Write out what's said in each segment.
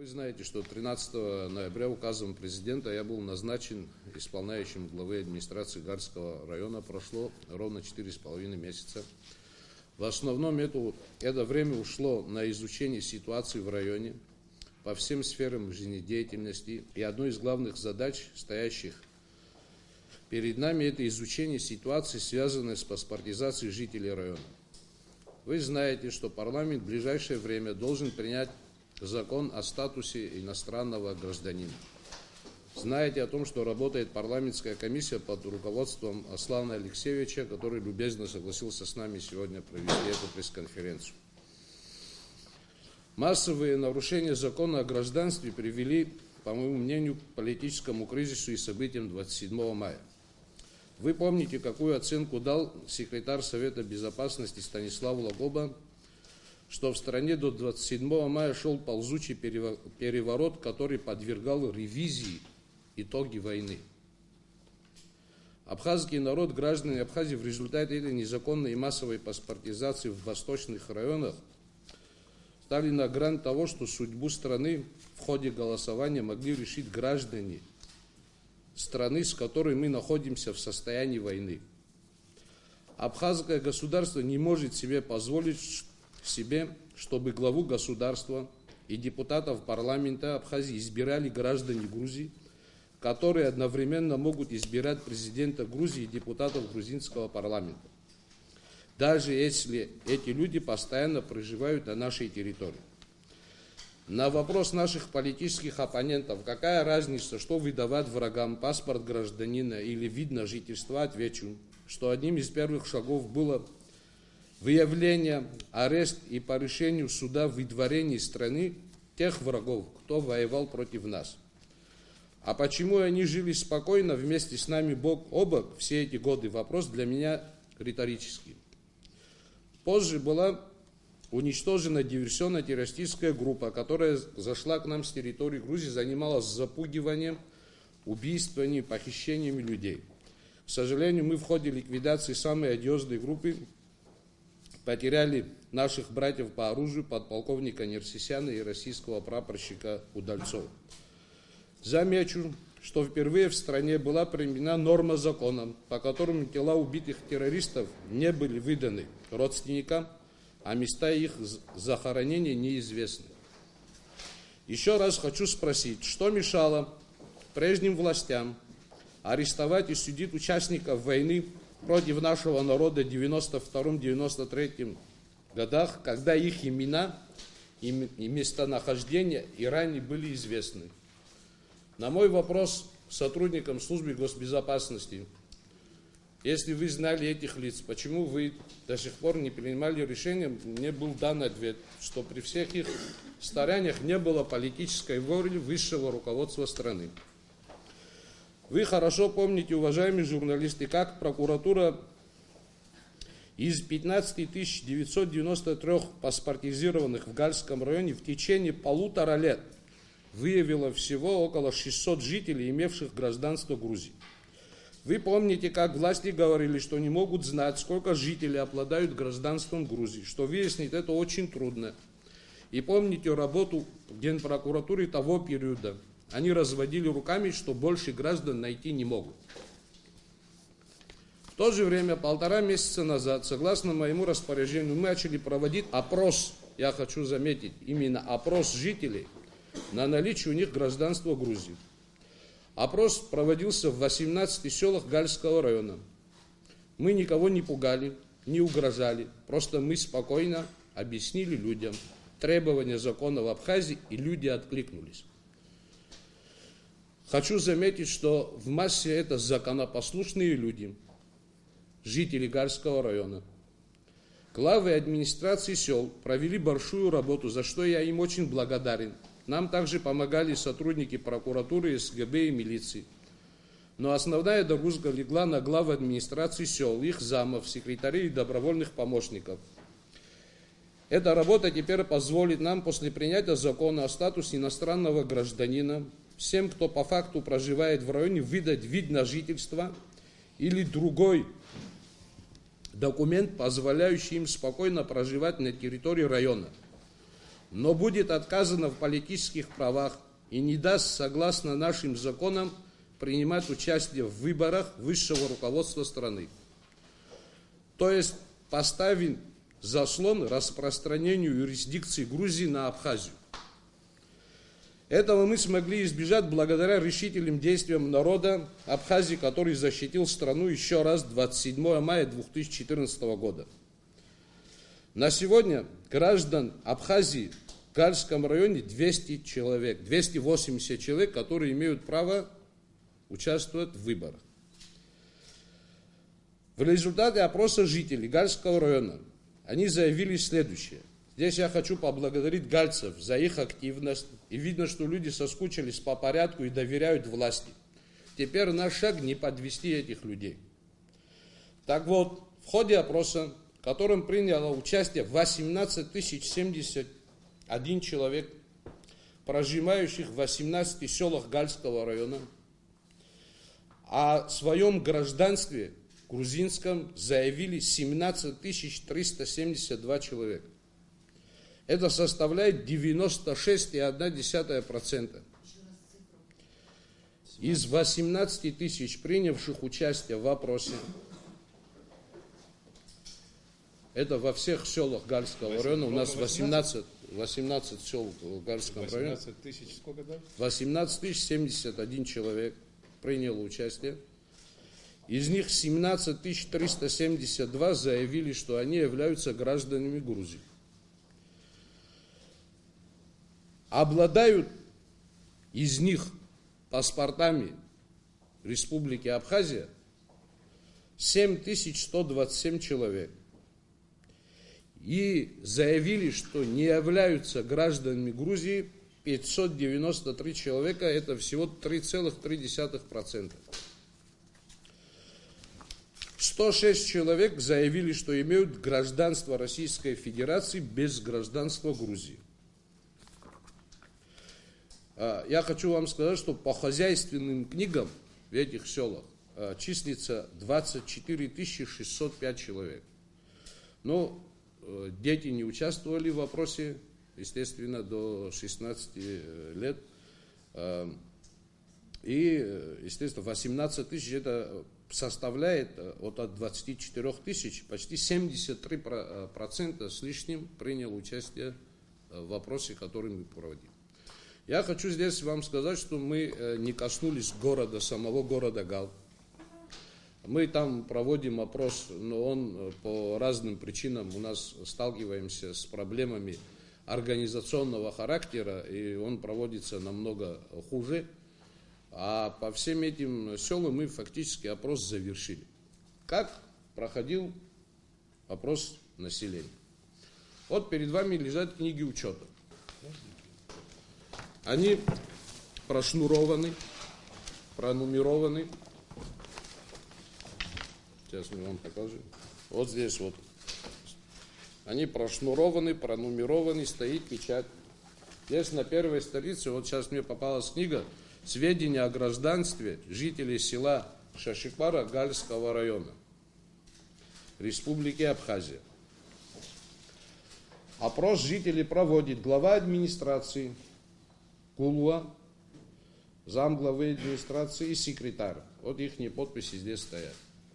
Вы знаете, что 13 ноября указом президента я был назначен исполняющим главы администрации Гарского района. Прошло ровно 4,5 месяца. В основном это, это время ушло на изучение ситуации в районе по всем сферам жизнедеятельности. И одной из главных задач, стоящих перед нами, это изучение ситуации, связанной с паспортизацией жителей района. Вы знаете, что парламент в ближайшее время должен принять закон о статусе иностранного гражданина. Знаете о том, что работает парламентская комиссия под руководством Аслана Алексеевича, который любезно согласился с нами сегодня провести эту пресс-конференцию. Массовые нарушения закона о гражданстве привели, по моему мнению, к политическому кризису и событиям 27 мая. Вы помните, какую оценку дал секретарь Совета Безопасности Станислав Логоба что в стране до 27 мая шел ползучий переворот, который подвергал ревизии итоги войны. Абхазский народ, граждане Абхазии в результате этой незаконной и массовой паспортизации в восточных районах стали на грань того, что судьбу страны в ходе голосования могли решить граждане страны, с которой мы находимся в состоянии войны. Абхазское государство не может себе позволить себе, чтобы главу государства и депутатов парламента Абхазии избирали граждане Грузии, которые одновременно могут избирать президента Грузии и депутатов грузинского парламента, даже если эти люди постоянно проживают на нашей территории. На вопрос наших политических оппонентов, какая разница, что выдавать врагам паспорт гражданина или вид на жительство, отвечу, что одним из первых шагов было выявление, арест и по решению суда выдворение страны тех врагов, кто воевал против нас. А почему они жили спокойно вместе с нами бок о бок все эти годы, вопрос для меня риторический. Позже была уничтожена диверсионно-террористическая группа, которая зашла к нам с территории Грузии, занималась запугиванием, убийствами, похищениями людей. К сожалению, мы в ходе ликвидации самой одиозной группы потеряли наших братьев по оружию подполковника Нерсисяна и российского прапорщика Удальцова. Замечу, что впервые в стране была применена норма закона, по которому тела убитых террористов не были выданы родственникам, а места их захоронения неизвестны. Еще раз хочу спросить, что мешало прежним властям арестовать и судить участников войны против нашего народа в 92-93 годах, когда их имена и местонахождения и ранее были известны. На мой вопрос сотрудникам службы госбезопасности, если вы знали этих лиц, почему вы до сих пор не принимали решение, мне был дан ответ, что при всех их стараниях не было политической воли высшего руководства страны. Вы хорошо помните, уважаемые журналисты, как прокуратура из 15 993 паспортизированных в Гальском районе в течение полутора лет выявила всего около 600 жителей, имевших гражданство Грузии. Вы помните, как власти говорили, что не могут знать, сколько жителей обладают гражданством Грузии, что выяснить это очень трудно. И помните работу Генпрокуратуры того периода – они разводили руками, что больше граждан найти не могут. В то же время, полтора месяца назад, согласно моему распоряжению, мы начали проводить опрос, я хочу заметить, именно опрос жителей на наличие у них гражданства Грузии. Опрос проводился в 18 селах Гальского района. Мы никого не пугали, не угрожали, просто мы спокойно объяснили людям требования закона в Абхазии, и люди откликнулись. Хочу заметить, что в массе это законопослушные люди, жители Гарского района. Главы администрации сел провели большую работу, за что я им очень благодарен. Нам также помогали сотрудники прокуратуры, СГБ и милиции. Но основная догрузка легла на главы администрации сел, их замов, секретарей и добровольных помощников. Эта работа теперь позволит нам после принятия закона о статусе иностранного гражданина всем, кто по факту проживает в районе, выдать вид на жительство или другой документ, позволяющий им спокойно проживать на территории района. но будет отказано в политических правах и не даст, согласно нашим законам, принимать участие в выборах высшего руководства страны. То есть поставим заслон распространению юрисдикции Грузии на Абхазию. Этого мы смогли избежать благодаря решительным действиям народа Абхазии, который защитил страну еще раз 27 мая 2014 года. На сегодня граждан Абхазии в Гальском районе 200 человек, 280 человек, которые имеют право участвовать в выборах. В результате опроса жителей Гальского района они заявили следующее. Здесь я хочу поблагодарить гальцев за их активность. И видно, что люди соскучились по порядку и доверяют власти. Теперь наш шаг не подвести этих людей. Так вот, в ходе опроса, в котором приняло участие 18 тысяч 71 человек, проживающих в 18 селах Гальского района, о своем гражданстве грузинском заявили 17 372 человека. Это составляет 96,1%. Из 18 тысяч принявших участие в вопросе, это во всех селах Гальского района, у нас 18, 18 сел в Гальском районе. 18 тысяч сколько, да? 18 тысяч 71 человек приняло участие. Из них 17 372 заявили, что они являются гражданами Грузии. Обладают из них паспортами Республики Абхазия 7127 человек. И заявили, что не являются гражданами Грузии 593 человека, это всего 3,3%. 106 человек заявили, что имеют гражданство Российской Федерации без гражданства Грузии. А, я хочу вам сказать, что по хозяйственным книгам в этих селах а, числится 24 605 человек. Но э, дети не участвовали в вопросе, естественно, до 16 э, лет. А, и, естественно, 18 тысяч это составляет э, от 24 тысяч почти 73% с лишним принял участие в вопросе, который мы проводим. Я хочу здесь вам сказать, что мы э, не коснулись города, самого города Гал. Мы там проводим опрос, но он э, по разным причинам у нас сталкиваемся с проблемами организационного характера, и он проводится намного хуже. А по всем этим селам мы фактически опрос завершили. Как проходил опрос населения? Вот перед вами лежат книги учета. Они прошнурованы, пронумерованы. Сейчас мы вам покажу. Вот здесь вот. Они прошнурованы, пронумерованы, стоит печать. Здесь на первой странице, вот сейчас мне попалась книга «Сведения о гражданстве жителей села Шашипара Гальского района, Республики Абхазия». Опрос жителей проводит глава администрации Кулуа, замглавы администрации и секретарь. Вот их подписи здесь стоят.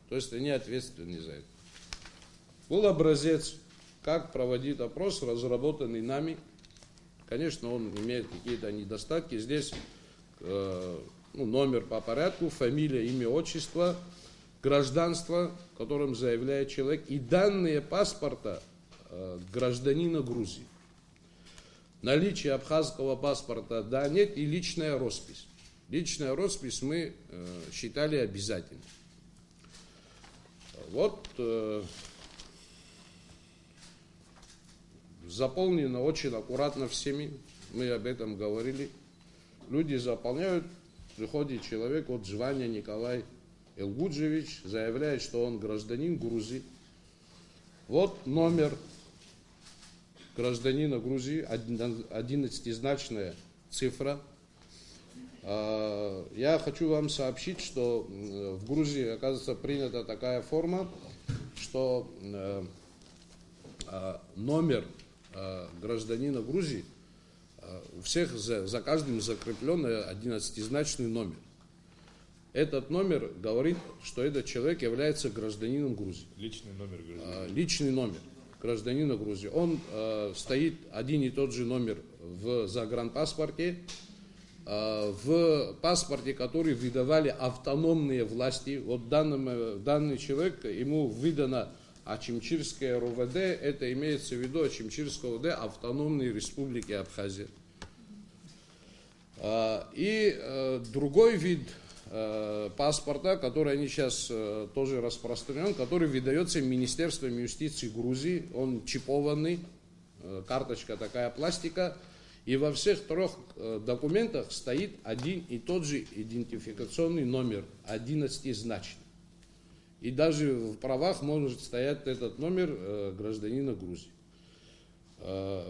То есть они ответственны за это. Был образец, как проводить опрос, разработанный нами. Конечно, он имеет какие-то недостатки. Здесь э, ну, номер по порядку, фамилия, имя, отчество, гражданство, которым заявляет человек, и данные паспорта э, гражданина Грузии наличие абхазского паспорта, да, нет, и личная роспись. Личная роспись мы э, считали обязательной. Вот э, заполнено очень аккуратно всеми, мы об этом говорили. Люди заполняют, приходит человек, вот звание Николай Элгуджевич, заявляет, что он гражданин Грузии. Вот номер гражданина Грузии, 11-значная цифра. А, я хочу вам сообщить, что в Грузии, оказывается, принята такая форма, что э, а, номер э, гражданина Грузии, у всех за, за каждым закреплен 11-значный номер. Этот номер говорит, что этот человек является гражданином Грузии. Личный номер гражданина. Личный номер гражданина Грузии. Он э, стоит один и тот же номер в загранпаспорте, э, в паспорте, который выдавали автономные власти. Вот данным, данный человек, ему выдано Ачимчирское РОВД, это имеется в виду Ачимчирское РОВД Автономной Республики Абхазия. Э, и э, другой вид паспорта, который они сейчас э, тоже распространен, который выдается Министерством юстиции Грузии. Он чипованный, э, карточка такая пластика. И во всех трех документах стоит один и тот же идентификационный номер, 11 значный. И даже в правах может стоять этот номер гражданина Грузии.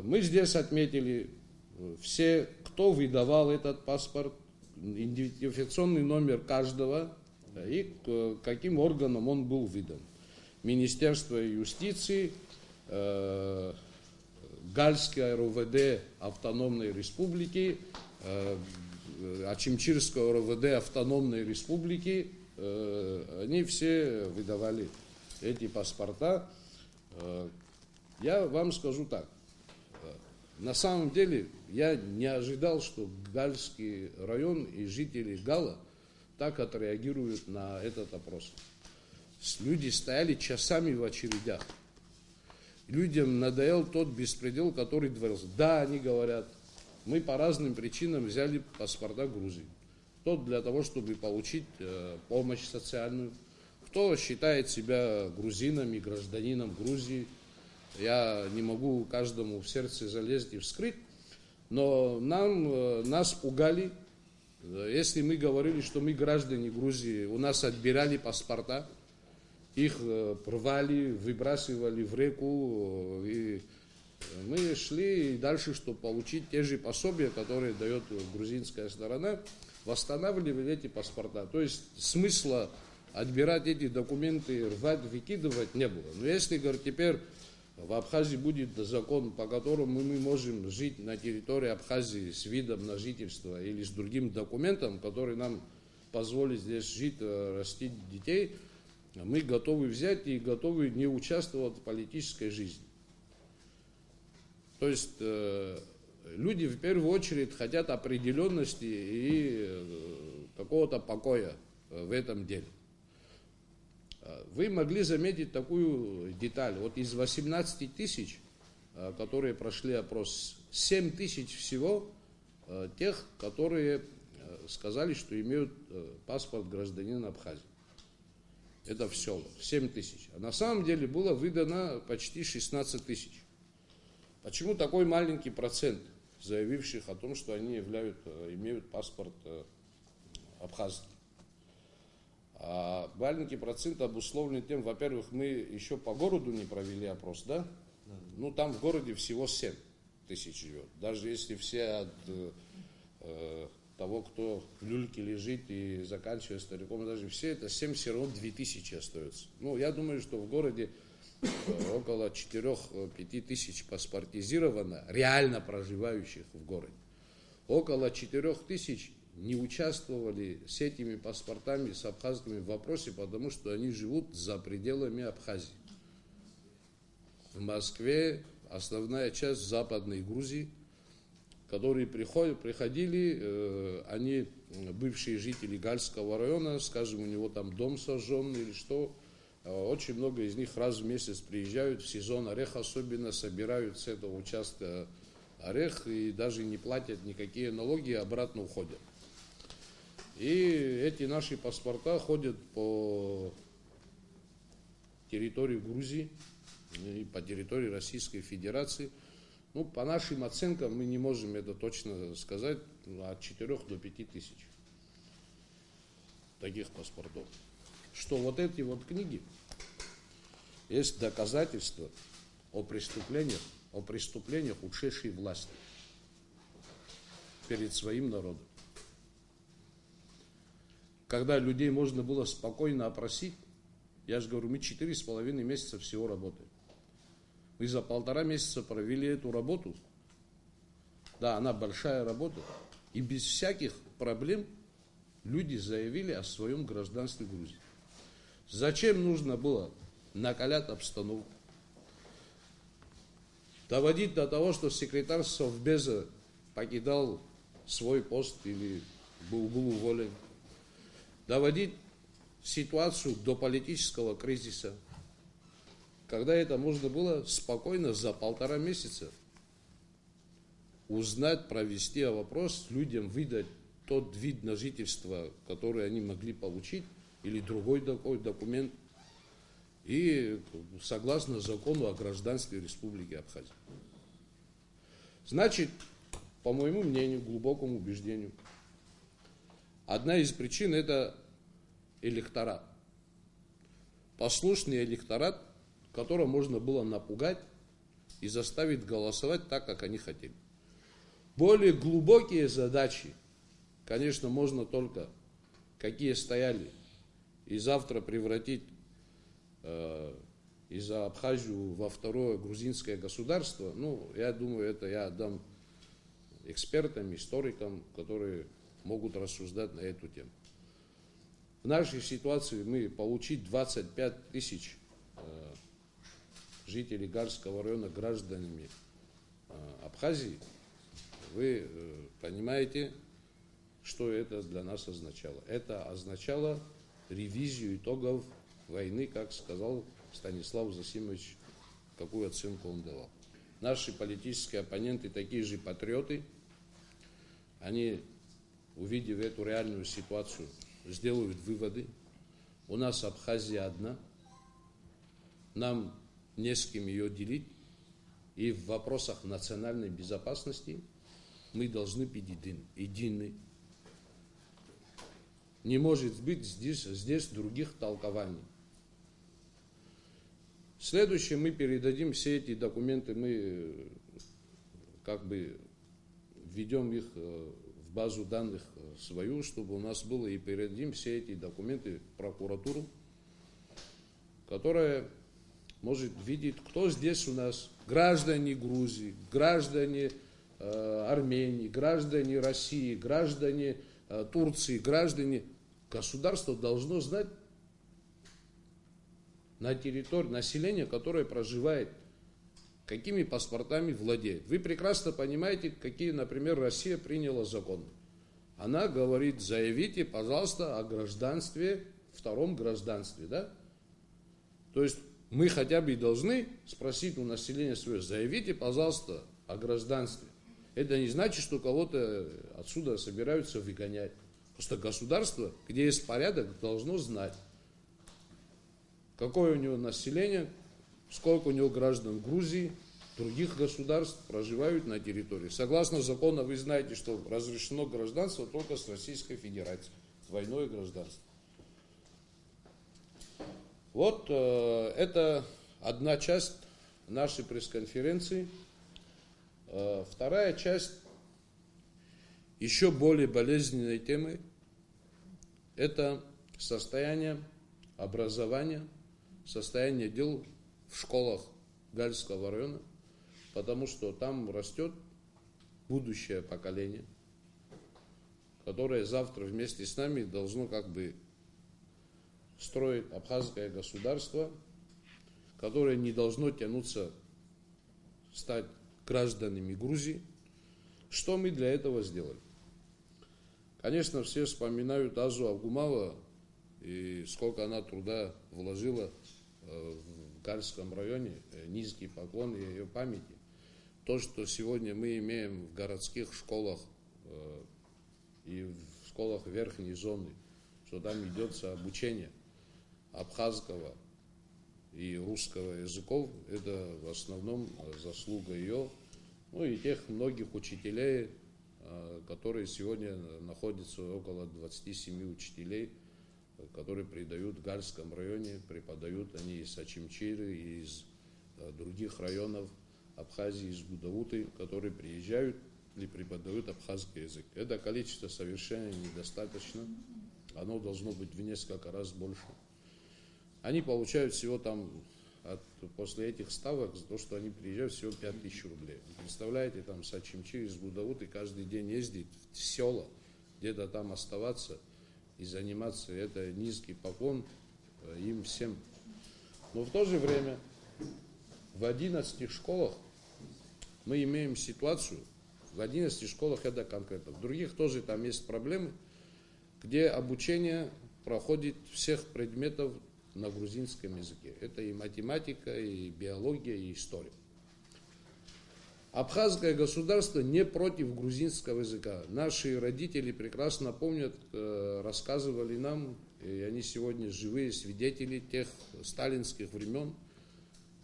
Мы здесь отметили все, кто выдавал этот паспорт, идентификационный номер каждого и каким органом он был выдан. Министерство юстиции, э, Гальское РОВД Автономной Республики, э, Ачимчирское РОВД Автономной Республики, э, они все выдавали эти паспорта. Э, я вам скажу так, на самом деле я не ожидал, что Гальский район и жители Гала так отреагируют на этот опрос. Люди стояли часами в очередях. Людям надоел тот беспредел, который творился. Да, они говорят, мы по разным причинам взяли паспорта Грузии. Кто для того, чтобы получить э, помощь социальную, кто считает себя грузином и гражданином Грузии, я не могу каждому в сердце залезть и вскрыть, но нам, э, нас пугали, если мы говорили, что мы граждане Грузии, у нас отбирали паспорта, их э, рвали, выбрасывали в реку, э, и мы шли дальше, чтобы получить те же пособия, которые дает грузинская сторона, восстанавливали эти паспорта. То есть смысла отбирать эти документы, рвать, выкидывать не было. Но если, говорит, теперь в Абхазии будет закон, по которому мы можем жить на территории Абхазии с видом на жительство или с другим документом, который нам позволит здесь жить, э, растить детей, мы готовы взять и готовы не участвовать в политической жизни. То есть э, люди в первую очередь хотят определенности и э, какого-то покоя в этом деле. Вы могли заметить такую деталь. Вот из 18 тысяч, э, которые прошли опрос, 7 тысяч всего э, тех, которые э, сказали, что имеют паспорт гражданина Абхазии. Это все, 7 тысяч. А на самом деле было выдано почти 16 тысяч. Почему такой маленький процент заявивших о том, что они являют, имеют паспорт абхазский? А маленький процент обусловлен тем, во-первых, мы еще по городу не провели опрос, да? да. Ну, там в городе всего 7 тысяч живет. Даже если все от э, того, кто в люльке лежит и заканчивая стариком, даже все это 7 все равно 2 тысячи остается. Ну, я думаю, что в городе э, около 4-5 тысяч паспортизировано, реально проживающих в городе. Около 4 тысяч не участвовали с этими паспортами, с абхазскими в вопросе, потому что они живут за пределами Абхазии. В Москве основная часть Западной Грузии, которые приходят, приходили, э, они бывшие жители Гальского района, скажем, у него там дом сожжен или что, э, очень много из них раз в месяц приезжают, в сезон орех особенно, собирают с этого участка орех и даже не платят никакие налоги, обратно уходят. И эти наши паспорта ходят по территории Грузии и по территории Российской Федерации. Ну, по нашим оценкам мы не можем это точно сказать, от 4 до 5 тысяч таких паспортов. Что вот эти вот книги есть доказательства о преступлениях, о преступлениях ушедшей власти перед своим народом когда людей можно было спокойно опросить, я же говорю, мы четыре с половиной месяца всего работаем. Мы за полтора месяца провели эту работу. Да, она большая работа. И без всяких проблем люди заявили о своем гражданстве Грузии. Зачем нужно было накалять обстановку? Доводить до того, что секретарь Совбеза покидал свой пост или был, был уволен. Доводить ситуацию до политического кризиса, когда это можно было спокойно за полтора месяца узнать, провести вопрос, людям выдать тот вид на жительство, который они могли получить, или другой такой документ, и согласно закону о гражданстве Республики Абхазия. Значит, по моему мнению, глубокому убеждению, одна из причин это электорат. Послушный электорат, которого можно было напугать и заставить голосовать так, как они хотели. Более глубокие задачи, конечно, можно только, какие стояли, и завтра превратить э, из Абхазию во второе грузинское государство, ну, я думаю, это я отдам экспертам, историкам, которые могут рассуждать на эту тему. В нашей ситуации мы получить 25 тысяч э, жителей Гарского района гражданами э, Абхазии, вы э, понимаете, что это для нас означало. Это означало ревизию итогов войны, как сказал Станислав Засимович, какую оценку он давал. Наши политические оппоненты такие же патриоты, они, увидев эту реальную ситуацию, сделают выводы. У нас Абхазия одна, нам не с кем ее делить, и в вопросах национальной безопасности мы должны быть едины. Не может быть здесь, здесь других толкований. Следующее мы передадим все эти документы, мы как бы введем их э, базу данных э, свою, чтобы у нас было, и передадим все эти документы в прокуратуру, которая может видеть, кто здесь у нас, граждане Грузии, граждане э, Армении, граждане России, граждане э, Турции, граждане. Государство должно знать на территории населения, которое проживает, какими паспортами владеет. Вы прекрасно понимаете, какие, например, Россия приняла законы. Она говорит, заявите, пожалуйста, о гражданстве, втором гражданстве, да? То есть мы хотя бы и должны спросить у населения свое, заявите, пожалуйста, о гражданстве. Это не значит, что кого-то отсюда собираются выгонять. Просто государство, где есть порядок, должно знать, какое у него население, сколько у него граждан Грузии, других государств проживают на территории. Согласно закону, вы знаете, что разрешено гражданство только с Российской Федерацией, двойное гражданство. Вот э, это одна часть нашей пресс-конференции. Э, вторая часть еще более болезненной темы – это состояние образования, состояние дел в школах Гальского района, потому что там растет будущее поколение, которое завтра вместе с нами должно как бы строить абхазское государство, которое не должно тянуться стать гражданами Грузии. Что мы для этого сделали? Конечно, все вспоминают Азу Авгумава и сколько она труда вложила э, в Гальском районе, э, низкий поклон ее памяти. То, что сегодня мы имеем в городских школах э, и в школах верхней зоны, что там идется обучение абхазского и русского языков, это в основном заслуга ее, ну и тех многих учителей, Э, которые сегодня находятся около 27 учителей, которые преподают в Гальском районе, преподают они из Ачимчиры, из э, других районов Абхазии, из Гудауты, которые приезжают и преподают абхазский язык. Это количество совершенно недостаточно, оно должно быть в несколько раз больше. Они получают всего там от, после этих ставок за то, что они приезжают всего 5 тысяч рублей. Представляете, там Сачимчи из Гудауты каждый день ездить в села, где-то там оставаться и заниматься. Это низкий поклон э, им всем. Но в то же время в 11 школах мы имеем ситуацию, в 11 школах это конкретно, в других тоже там есть проблемы, где обучение проходит всех предметов на грузинском языке. Это и математика, и биология, и история. Абхазское государство не против грузинского языка. Наши родители прекрасно помнят, э, рассказывали нам, и они сегодня живые свидетели тех сталинских времен,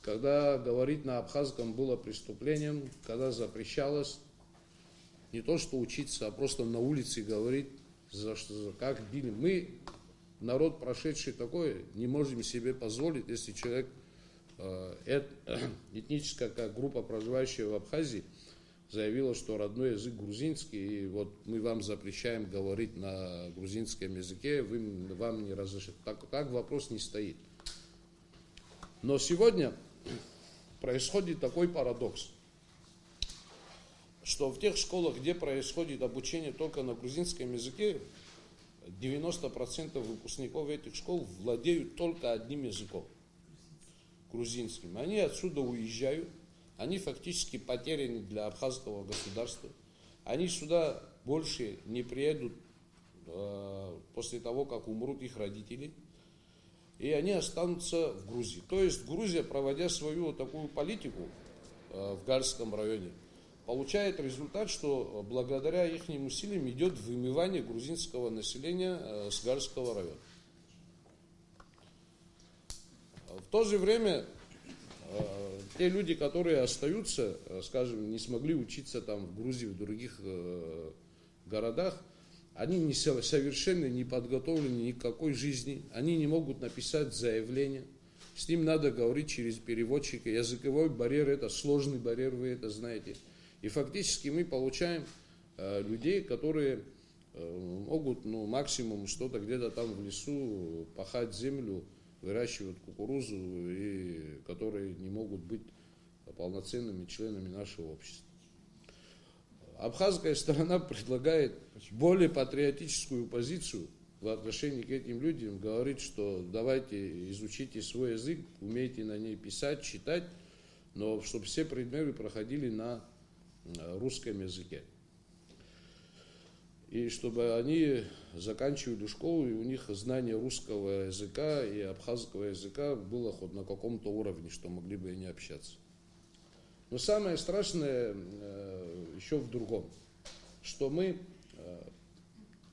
когда говорить на абхазском было преступлением, когда запрещалось не то что учиться, а просто на улице говорить, за что, как били. Мы, народ, прошедший такое, не можем себе позволить, если человек, этническая как группа, проживающая в Абхазии, заявила, что родной язык грузинский, и вот мы вам запрещаем говорить на грузинском языке, вы, вам не разрешат. Так, так вопрос не стоит. Но сегодня происходит такой парадокс, что в тех школах, где происходит обучение только на грузинском языке, 90% выпускников этих школ владеют только одним языком, грузинским. Они отсюда уезжают, они фактически потеряны для абхазского государства. Они сюда больше не приедут э, после того, как умрут их родители – и они останутся в Грузии. То есть Грузия, проводя свою такую политику э, в Гальском районе, получает результат, что благодаря их усилиям идет вымывание грузинского населения э, с Гальского района. В то же время э, те люди, которые остаются, скажем, не смогли учиться там в Грузии, в других городах, они не, совершенно не подготовлены ни к какой жизни, они не могут написать заявление, с ним надо говорить через переводчика. Языковой барьер это сложный барьер, вы это знаете. И фактически мы получаем э, людей, которые э, могут ну, максимум что-то где-то там в лесу пахать землю, выращивать кукурузу, и которые не могут быть полноценными членами нашего общества. Абхазская сторона предлагает более патриотическую позицию в отношении к этим людям, говорит, что давайте изучите свой язык, умейте на ней писать, читать, но чтобы все предметы проходили на э, русском языке. И чтобы они заканчивали школу, и у них знание русского языка и абхазского языка было хоть на каком-то уровне, что могли бы они общаться. Но самое страшное э, еще в другом, что мы, э,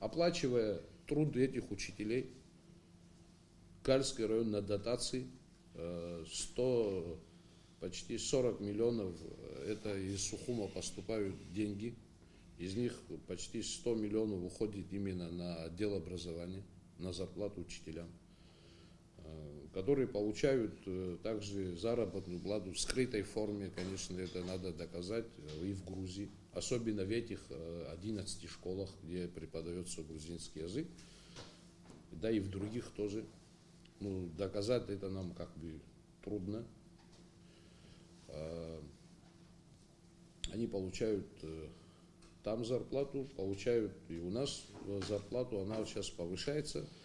оплачивая труд этих учителей, Гальский район на дотации, 100, э, почти 40 миллионов, это из Сухума поступают деньги, из них почти 100 миллионов уходит именно на отдел образования, на зарплату учителям. Э, которые получают э, также заработную плату в скрытой форме, конечно, это надо доказать э, и в Грузии, особенно в этих 11 школах, где преподается грузинский язык, да и в других тоже. Ну, доказать это нам как бы трудно. Они получают там зарплату, получают и у нас зарплату, она сейчас повышается –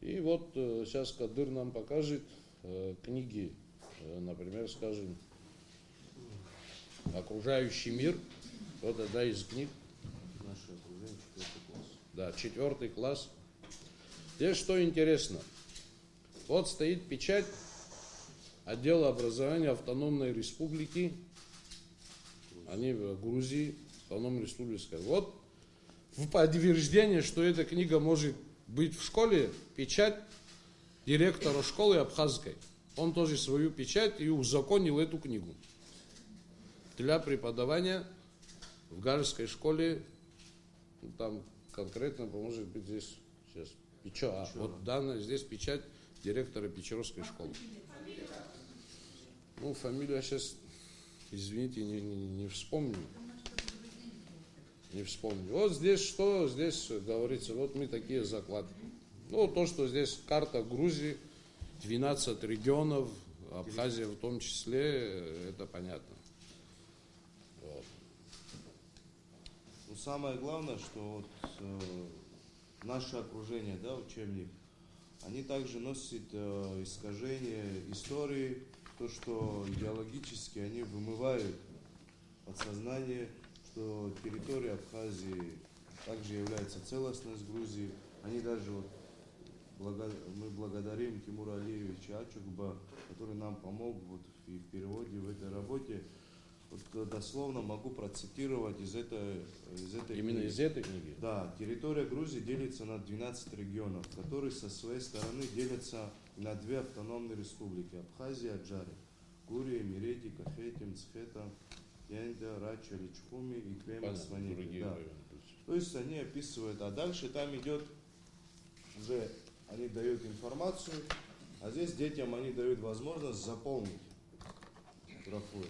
и вот э, сейчас Кадыр нам покажет э, книги, э, например, скажем, «Окружающий мир». Вот одна из книг. Наше окружение, четвертый класс. Да, четвертый класс. Здесь что интересно. Вот стоит печать отдела образования автономной республики. Они в Грузии, автономной республике. Вот в подтверждение, что эта книга может быть в школе печать директора школы абхазской. Он тоже свою печать и узаконил эту книгу для преподавания в Гальской школе, ну, там конкретно, может быть, здесь сейчас Печо, а вот данная здесь печать директора Печеровской школы. Ну, фамилию сейчас, извините, не, не, не вспомню не вспомню. Вот здесь что, здесь говорится, вот мы такие закладки. Ну, то, что здесь карта Грузии, 12 регионов, Абхазия в том числе, это понятно. Вот. Ну, самое главное, что вот, э, наше окружение, да, учебник, они также носят э, искажение истории, то, что идеологически они вымывают подсознание, что территория Абхазии также является целостность Грузии. Они даже вот Благо- мы благодарим Тимура Алиевича Ачукба, который нам помог вот и в переводе в этой работе. Вот э, дословно могу процитировать из этой, из этой Именно книги. из этой книги. Да, территория Грузии делится на 12 регионов, которые со своей стороны делятся на две автономные республики – Абхазия и Аджария. Гурия, Мирети, Кахетим, Цхета, Рача, Личхуми и Да. районы. То есть они описывают, а дальше там идет уже они дают информацию, а здесь детям они дают возможность заполнить графу.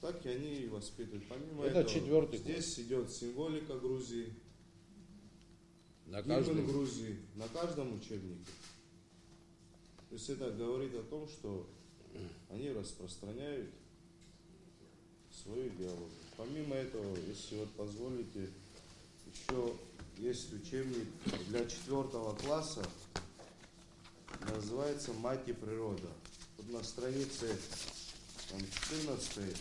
Так и они и воспитывают. Помимо Это этого, четвертый здесь идет символика Грузии, На гимн каждом Грузии на каждом учебнике. То есть это говорит о том, что они распространяют свою идеологию. Помимо этого, если вот позволите, еще есть учебник для четвертого класса, называется «Мать и природа». Вот на странице там, 14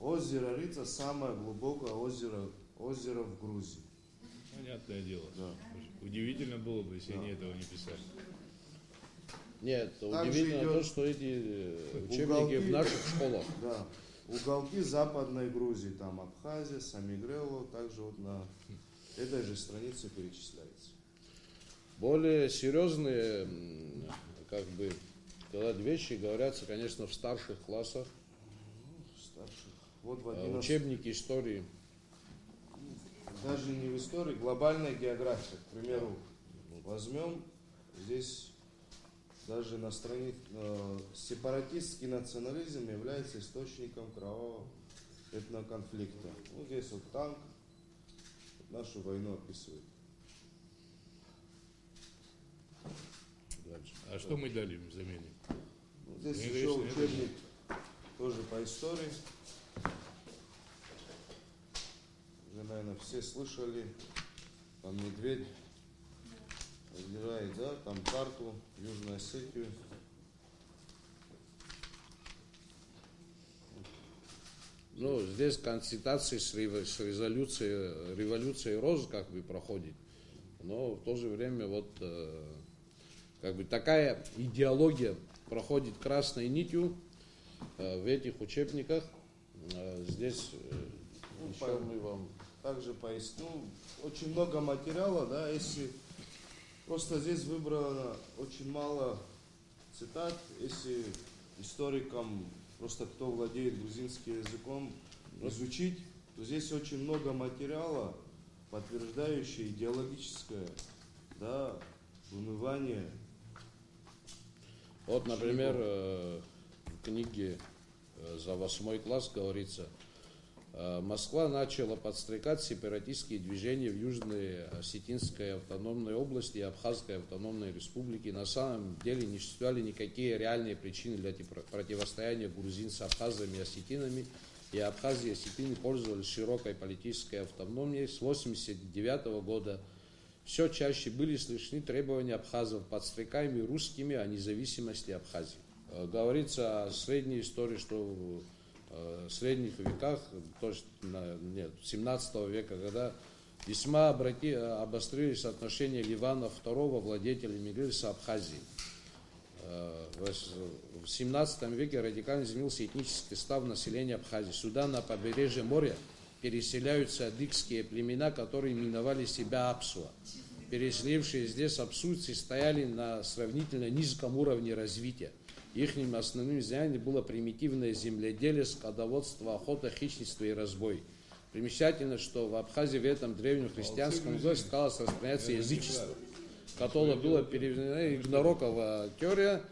озеро Рица самое глубокое озеро, озеро в Грузии. Понятное дело. Да. Удивительно было бы, если Да. они этого не писали. Нет, Также удивительно идет то, что эти э, учебники уголки. в наших школах. Да. Уголки Западной Грузии, там Абхазия, Самигрело, также вот на этой же странице перечисляется. Более серьезные, как бы, сказать, вещи говорятся, конечно, в старших классах. Старших. Вот в Э, 11 Учебники истории. даже не в истории, глобальная география. К примеру, возьмем здесь даже на странице э, сепаратистский национализм является источником кровавого этноконфликта. Ну, здесь вот танк нашу войну описывает. Дальше. А что мы дали им в замене? Ну, здесь еще это учебник тоже по истории. Вы, наверное, все слышали, там медведь разбирает, да, там карту Южной Осетию. Ну, здесь консультации с, резолюцией, революцией роз как бы проходит. Но в то же время вот э, как бы такая идеология проходит красной нитью э, в этих учебниках. Э, здесь Ну, еще мы вам Также поясню, очень много материала, да, если просто здесь выбрано очень мало цитат, если историкам, просто кто владеет грузинским языком, изучить, то здесь очень много материала, подтверждающее идеологическое, да, вымывание. Вот, например, э, в книге э, за восьмой класс говорится, Москва начала подстрекать сепаратистские движения в Южной Осетинской автономной области и Абхазской автономной республике. На самом деле не существовали никакие реальные причины для противостояния грузин с абхазами и осетинами. И Абхазия и Осетины пользовались широкой политической автономией с 1989 года. Все чаще были слышны требования абхазов, подстрекаемые русскими о независимости Абхазии. Э, Говорится о средней истории, что э, средних веках, то есть нет, 17 века, когда весьма обрати- обострились отношения Ливана II, владетеля Мигры с Абхазией. Э, В 17 веке радикально изменился этнический состав населения Абхазии. Сюда, на побережье моря, переселяются адыгские племена, которые именовали себя Апсуа. Переселившие здесь абсуйцы стояли на сравнительно низком уровне развития. Их основным занятием было примитивное земледелие, скотоводство, охота, хищничество и разбой. Примечательно, что в Абхазии в этом древнем христианском государстве стало распространяться язычество, которое было переведено Игнорокова теория.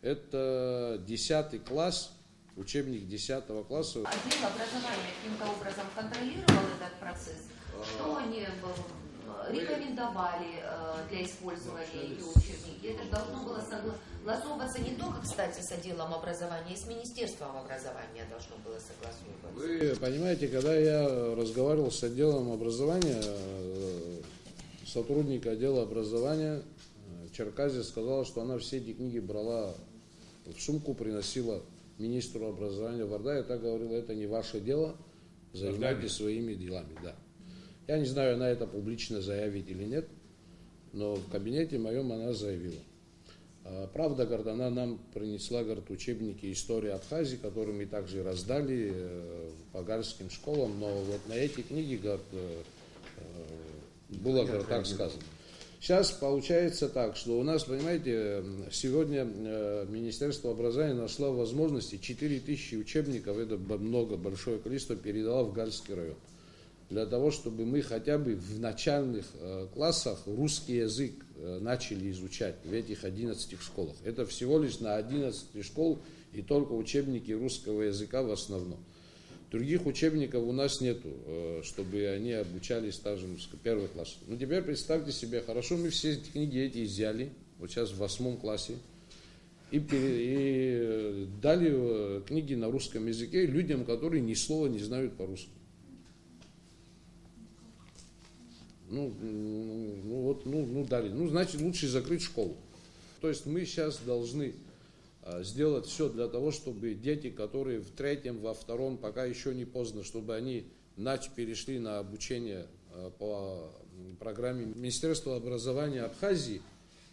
Это 10 класс, учебник 10 класса. Отдел образования каким-то образом контролировал этот процесс? Что они рекомендовали э, для использования эти учебники. Это же должно было согласовываться не только, кстати, с отделом образования, и с Министерством образования должно было согласовываться. Вы понимаете, когда я разговаривал с отделом образования, сотрудник отдела образования Черказия сказала, что она все эти книги брала в сумку, приносила министру образования Варда, я так говорил, это не ваше дело, занимайтесь своими делами, да. Я не знаю, она это публично заявит или нет, но в кабинете моем она заявила. А, правда, говорит, она нам принесла, говорит, учебники истории Абхазии, которые мы также раздали э, по гальским школам, но вот на эти книги, говорит, э, э, было, говорит, так сказано. Сейчас получается так, что у нас, понимаете, сегодня э, Министерство образования нашло возможности 4000 учебников, это много, большое количество, передало в Гальский район. Для того, чтобы мы хотя бы в начальных э, классах русский язык э, начали изучать в этих 11 школах. Это всего лишь на 11 школ и только учебники русского языка в основном. Других учебников у нас нету, э, чтобы они обучались, скажем, с первого класса. Ну, теперь представьте себе, хорошо, мы все эти книги эти взяли, вот сейчас в восьмом классе, и, и дали книги на русском языке людям, которые ни слова не знают по-русски. Ну, ну вот, ну, ну дали. Ну, значит, лучше закрыть школу. То есть мы сейчас должны Э, сделать все для того, чтобы дети, которые в третьем, во втором, пока еще не поздно, чтобы они нач перешли на обучение э, по программе Министерства образования Абхазии,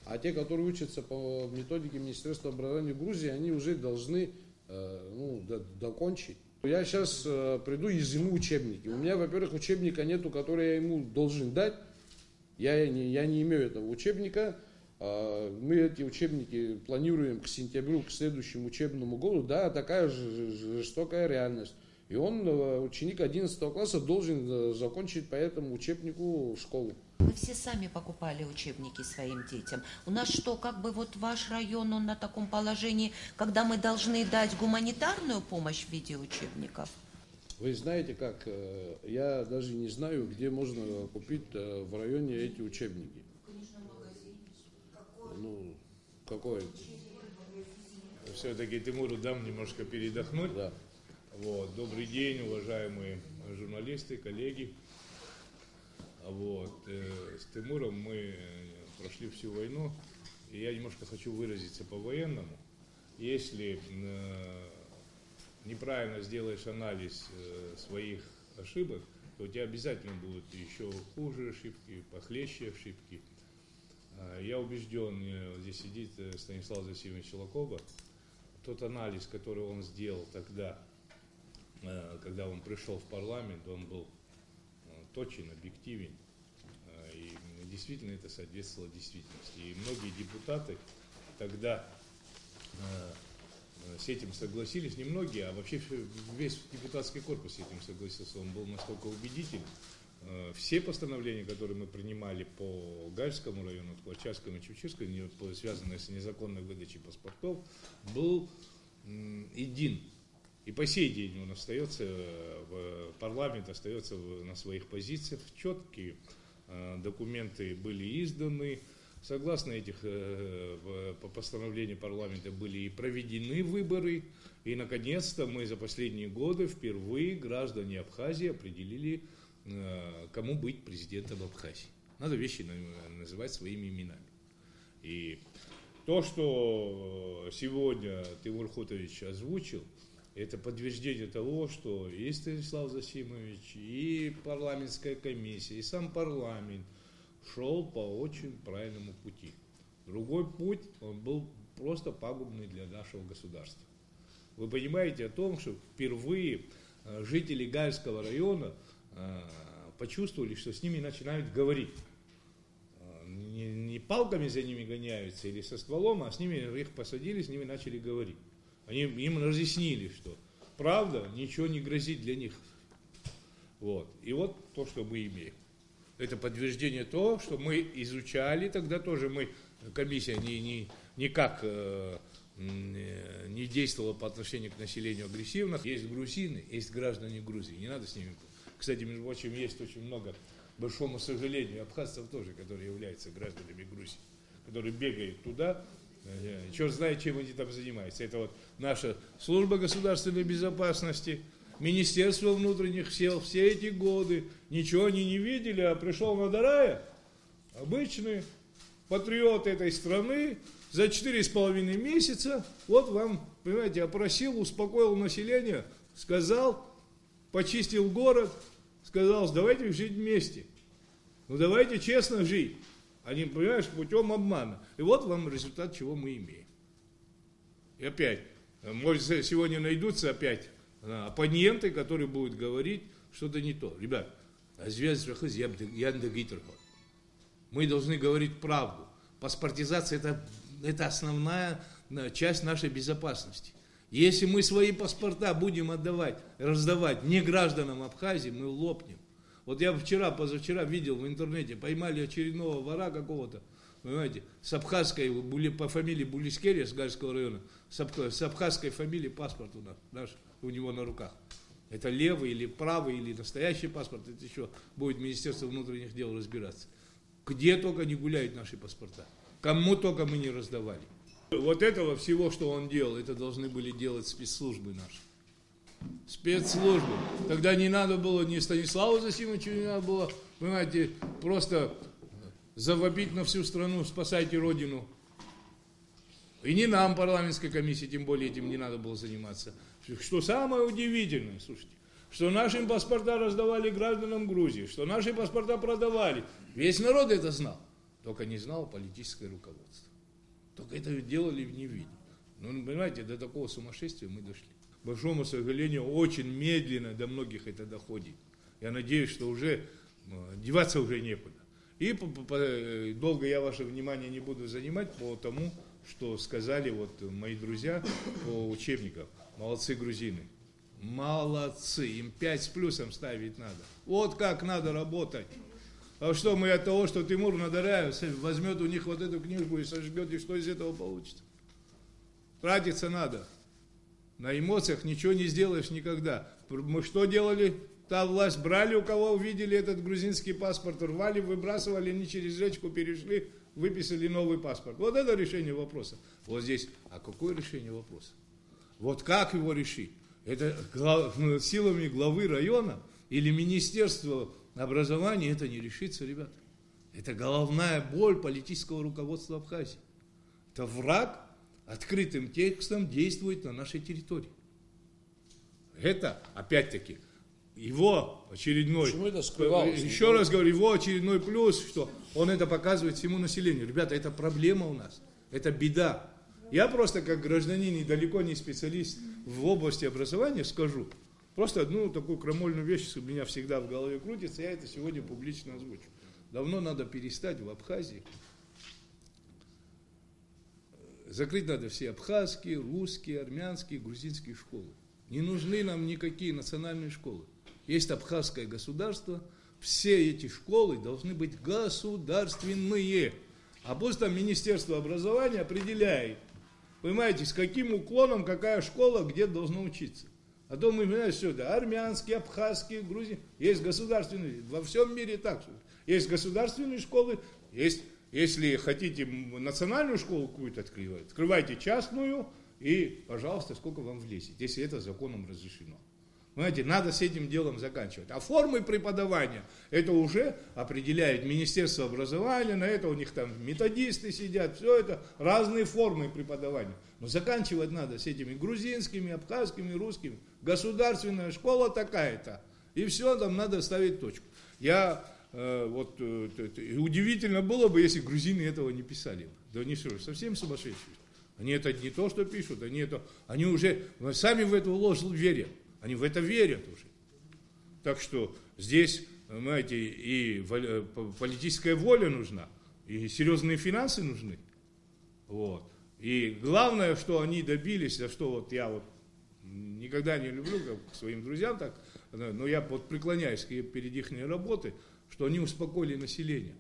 а те, которые учатся по методике Министерства образования Грузии, они уже должны э, ну, докончить. Я сейчас приду и изыму учебники. У меня, во-первых, учебника нету, который я ему должен дать. Я не, я не имею этого учебника. А, мы эти учебники планируем к сентябрю, к следующему учебному году, да, такая же жестокая реальность. И он, э, ученик 11 класса, должен э, закончить по этому учебнику школу. Вы все сами покупали учебники своим детям. У нас что, как бы вот ваш район, он на таком положении, когда мы должны дать гуманитарную помощь в виде учебников? Вы знаете как, э, я даже не знаю, где можно купить в районе эти учебники. Ну, какой? Все-таки Тимуру дам немножко передохнуть. Да. Вот. Добрый день, уважаемые журналисты, коллеги. Вот. Э, с Тимуром мы э, прошли всю войну, и я немножко хочу выразиться по-военному. Если э, неправильно сделаешь анализ своих ошибок, то у тебя обязательно будут еще хуже ошибки, похлеще ошибки. А, я убежден, здесь сидит Станислав Засимович Челакова, тот анализ, который он сделал тогда, когда он пришел в парламент, он был точен, объективен, и действительно это соответствовало действительности. И многие депутаты тогда с этим согласились, не многие, а вообще весь депутатский корпус с этим согласился, он был настолько убедителен, Э, все постановления, которые мы принимали по Гальскому району, Клачарскому и Чевчирскому, связанные с незаконной выдачей паспортов, был един. И по сей день он остается, в парламент остается на своих позициях. Четкие э, документы были изданы. Согласно этих э, по постановлению парламента были и проведены выборы. И, наконец-то, мы за последние годы впервые граждане Абхазии определили Э, кому быть президентом Абхазии. Надо вещи называть своими именами. И то, что сегодня Тимур Хотович озвучил, это подтверждение того, что и Станислав Засимович, и парламентская комиссия, и сам парламент шел по очень правильному пути. Другой путь, он был просто пагубный для нашего государства. Вы понимаете о том, что впервые э, жители Гальского района – Э, почувствовали, что с ними начинают говорить. Э, не, не палками за ними гоняются или со стволом, а с ними их посадили, с ними начали говорить. Они им разъяснили, что правда ничего не грозит для них. Вот. И вот то, что мы имеем. Это подтверждение того, что мы изучали, тогда тоже мы, комиссия не, не, никак э, не действовала по отношению к населению агрессивно. Есть грузины, есть граждане Грузии, не надо с ними Кстати, между прочим, есть очень много, к большому сожалению, абхазцев тоже, которые являются гражданами Грузии, которые бегают туда, э, черт знает, чем они там занимаются. Это вот наша служба государственной безопасности, Министерство внутренних сил все эти годы ничего они не видели, а пришел Надарая, обычный патриот этой страны, за четыре с половиной месяца, вот вам, понимаете, опросил, успокоил население, сказал, почистил город, сказал, давайте жить вместе. Ну давайте честно жить, не, понимаешь, путем обмана. И вот вам результат, чего мы имеем. И опять, может, сегодня найдутся опять а, оппоненты, которые будут говорить что-то не то. Ребят, мы должны говорить правду. Паспортизация это, это основная э, часть нашей безопасности. Если мы свои паспорта будем отдавать, раздавать не гражданам Абхазии, мы лопнем. Вот я вчера, позавчера видел в интернете, поймали очередного вора какого-то, понимаете, с абхазской, по фамилии Булискерия, с Гальского района, с абхазской фамилией паспорт у нас, наш, у него на руках. Это левый или правый, или настоящий паспорт, это еще будет Министерство внутренних дел разбираться. Где только не гуляют наши паспорта. Кому только мы не раздавали. Вот этого всего, что он делал, это должны были делать спецслужбы наши. Спецслужбы. Тогда не надо было ни Станиславу Засимовичу, не надо было, понимаете, просто завопить на всю страну, спасайте Родину. И не нам, парламентской комиссии, тем более этим не надо было заниматься. Что самое удивительное, слушайте, что нашим паспорта раздавали гражданам Грузии, что наши паспорта продавали. Весь народ это знал, только не знал политическое руководство. Только это делали в невидении. Ну, понимаете, до такого сумасшествия мы дошли. Большому сожалению, очень медленно до многих это доходит. Я надеюсь, что уже э, деваться уже некуда. И э, долго я ваше внимание не буду занимать по тому, что сказали вот мои друзья по учебникам. Молодцы грузины. Молодцы. Им 5 с плюсом ставить надо. Вот как надо работать. А что мы от того, что Тимур Надараев возьмет у них вот эту книжку и сожгет, и что из этого получится? Тратиться надо. На эмоциях ничего не сделаешь никогда. Мы что делали? Та власть брали, у кого увидели этот грузинский паспорт, рвали, выбрасывали, не через речку перешли, выписали новый паспорт. Вот это решение вопроса. Вот здесь, а какое решение вопроса? Вот как его решить? Это силами главы района или Министерства образования это не решится, ребята. Это головная боль политического руководства Абхазии. Это враг открытым текстом действует на нашей территории. Это, опять-таки, его очередной, Почему это скрывалось? еще раз говорю, его очередной плюс, что он это показывает всему населению. Ребята, это проблема у нас, это беда. Я просто как гражданин и далеко не специалист в области образования скажу, просто одну такую крамольную вещь, у меня всегда в голове крутится, я это сегодня публично озвучу. Давно надо перестать в Абхазии. Закрыть надо все абхазские, русские, армянские, грузинские школы. Не нужны нам никакие национальные школы. Есть абхазское государство, все эти школы должны быть государственные. А пусть там Министерство образования определяет, Понимаете, с каким уклоном какая школа где должна учиться. А то мы, понимаете, все это, армянские, абхазские, грузины, есть государственные, во всем мире так. Есть государственные школы, есть, если хотите национальную школу какую-то открывать, открывайте частную и, пожалуйста, сколько вам влезет, если это законом разрешено. Понимаете, надо с этим делом заканчивать. А формы преподавания, это уже определяет Министерство образования, на это у них там методисты сидят, все это разные формы преподавания. Но заканчивать надо с этими грузинскими, абхазскими, русскими. Государственная школа такая-то. И все, там надо ставить точку. Я вот э, удивительно было бы, если грузины этого не писали. Да они что, совсем сумасшедшие. Они это не то, что пишут, они это, они уже сами в эту ложь верят. Они в это верят уже. Так что здесь, понимаете, и э, политическая воля нужна, и серьезные финансы нужны. Вот. И главное, что они добились, за что вот я вот никогда не люблю, как своим друзьям так, но я вот преклоняюсь перед их работой, что они успокоили население.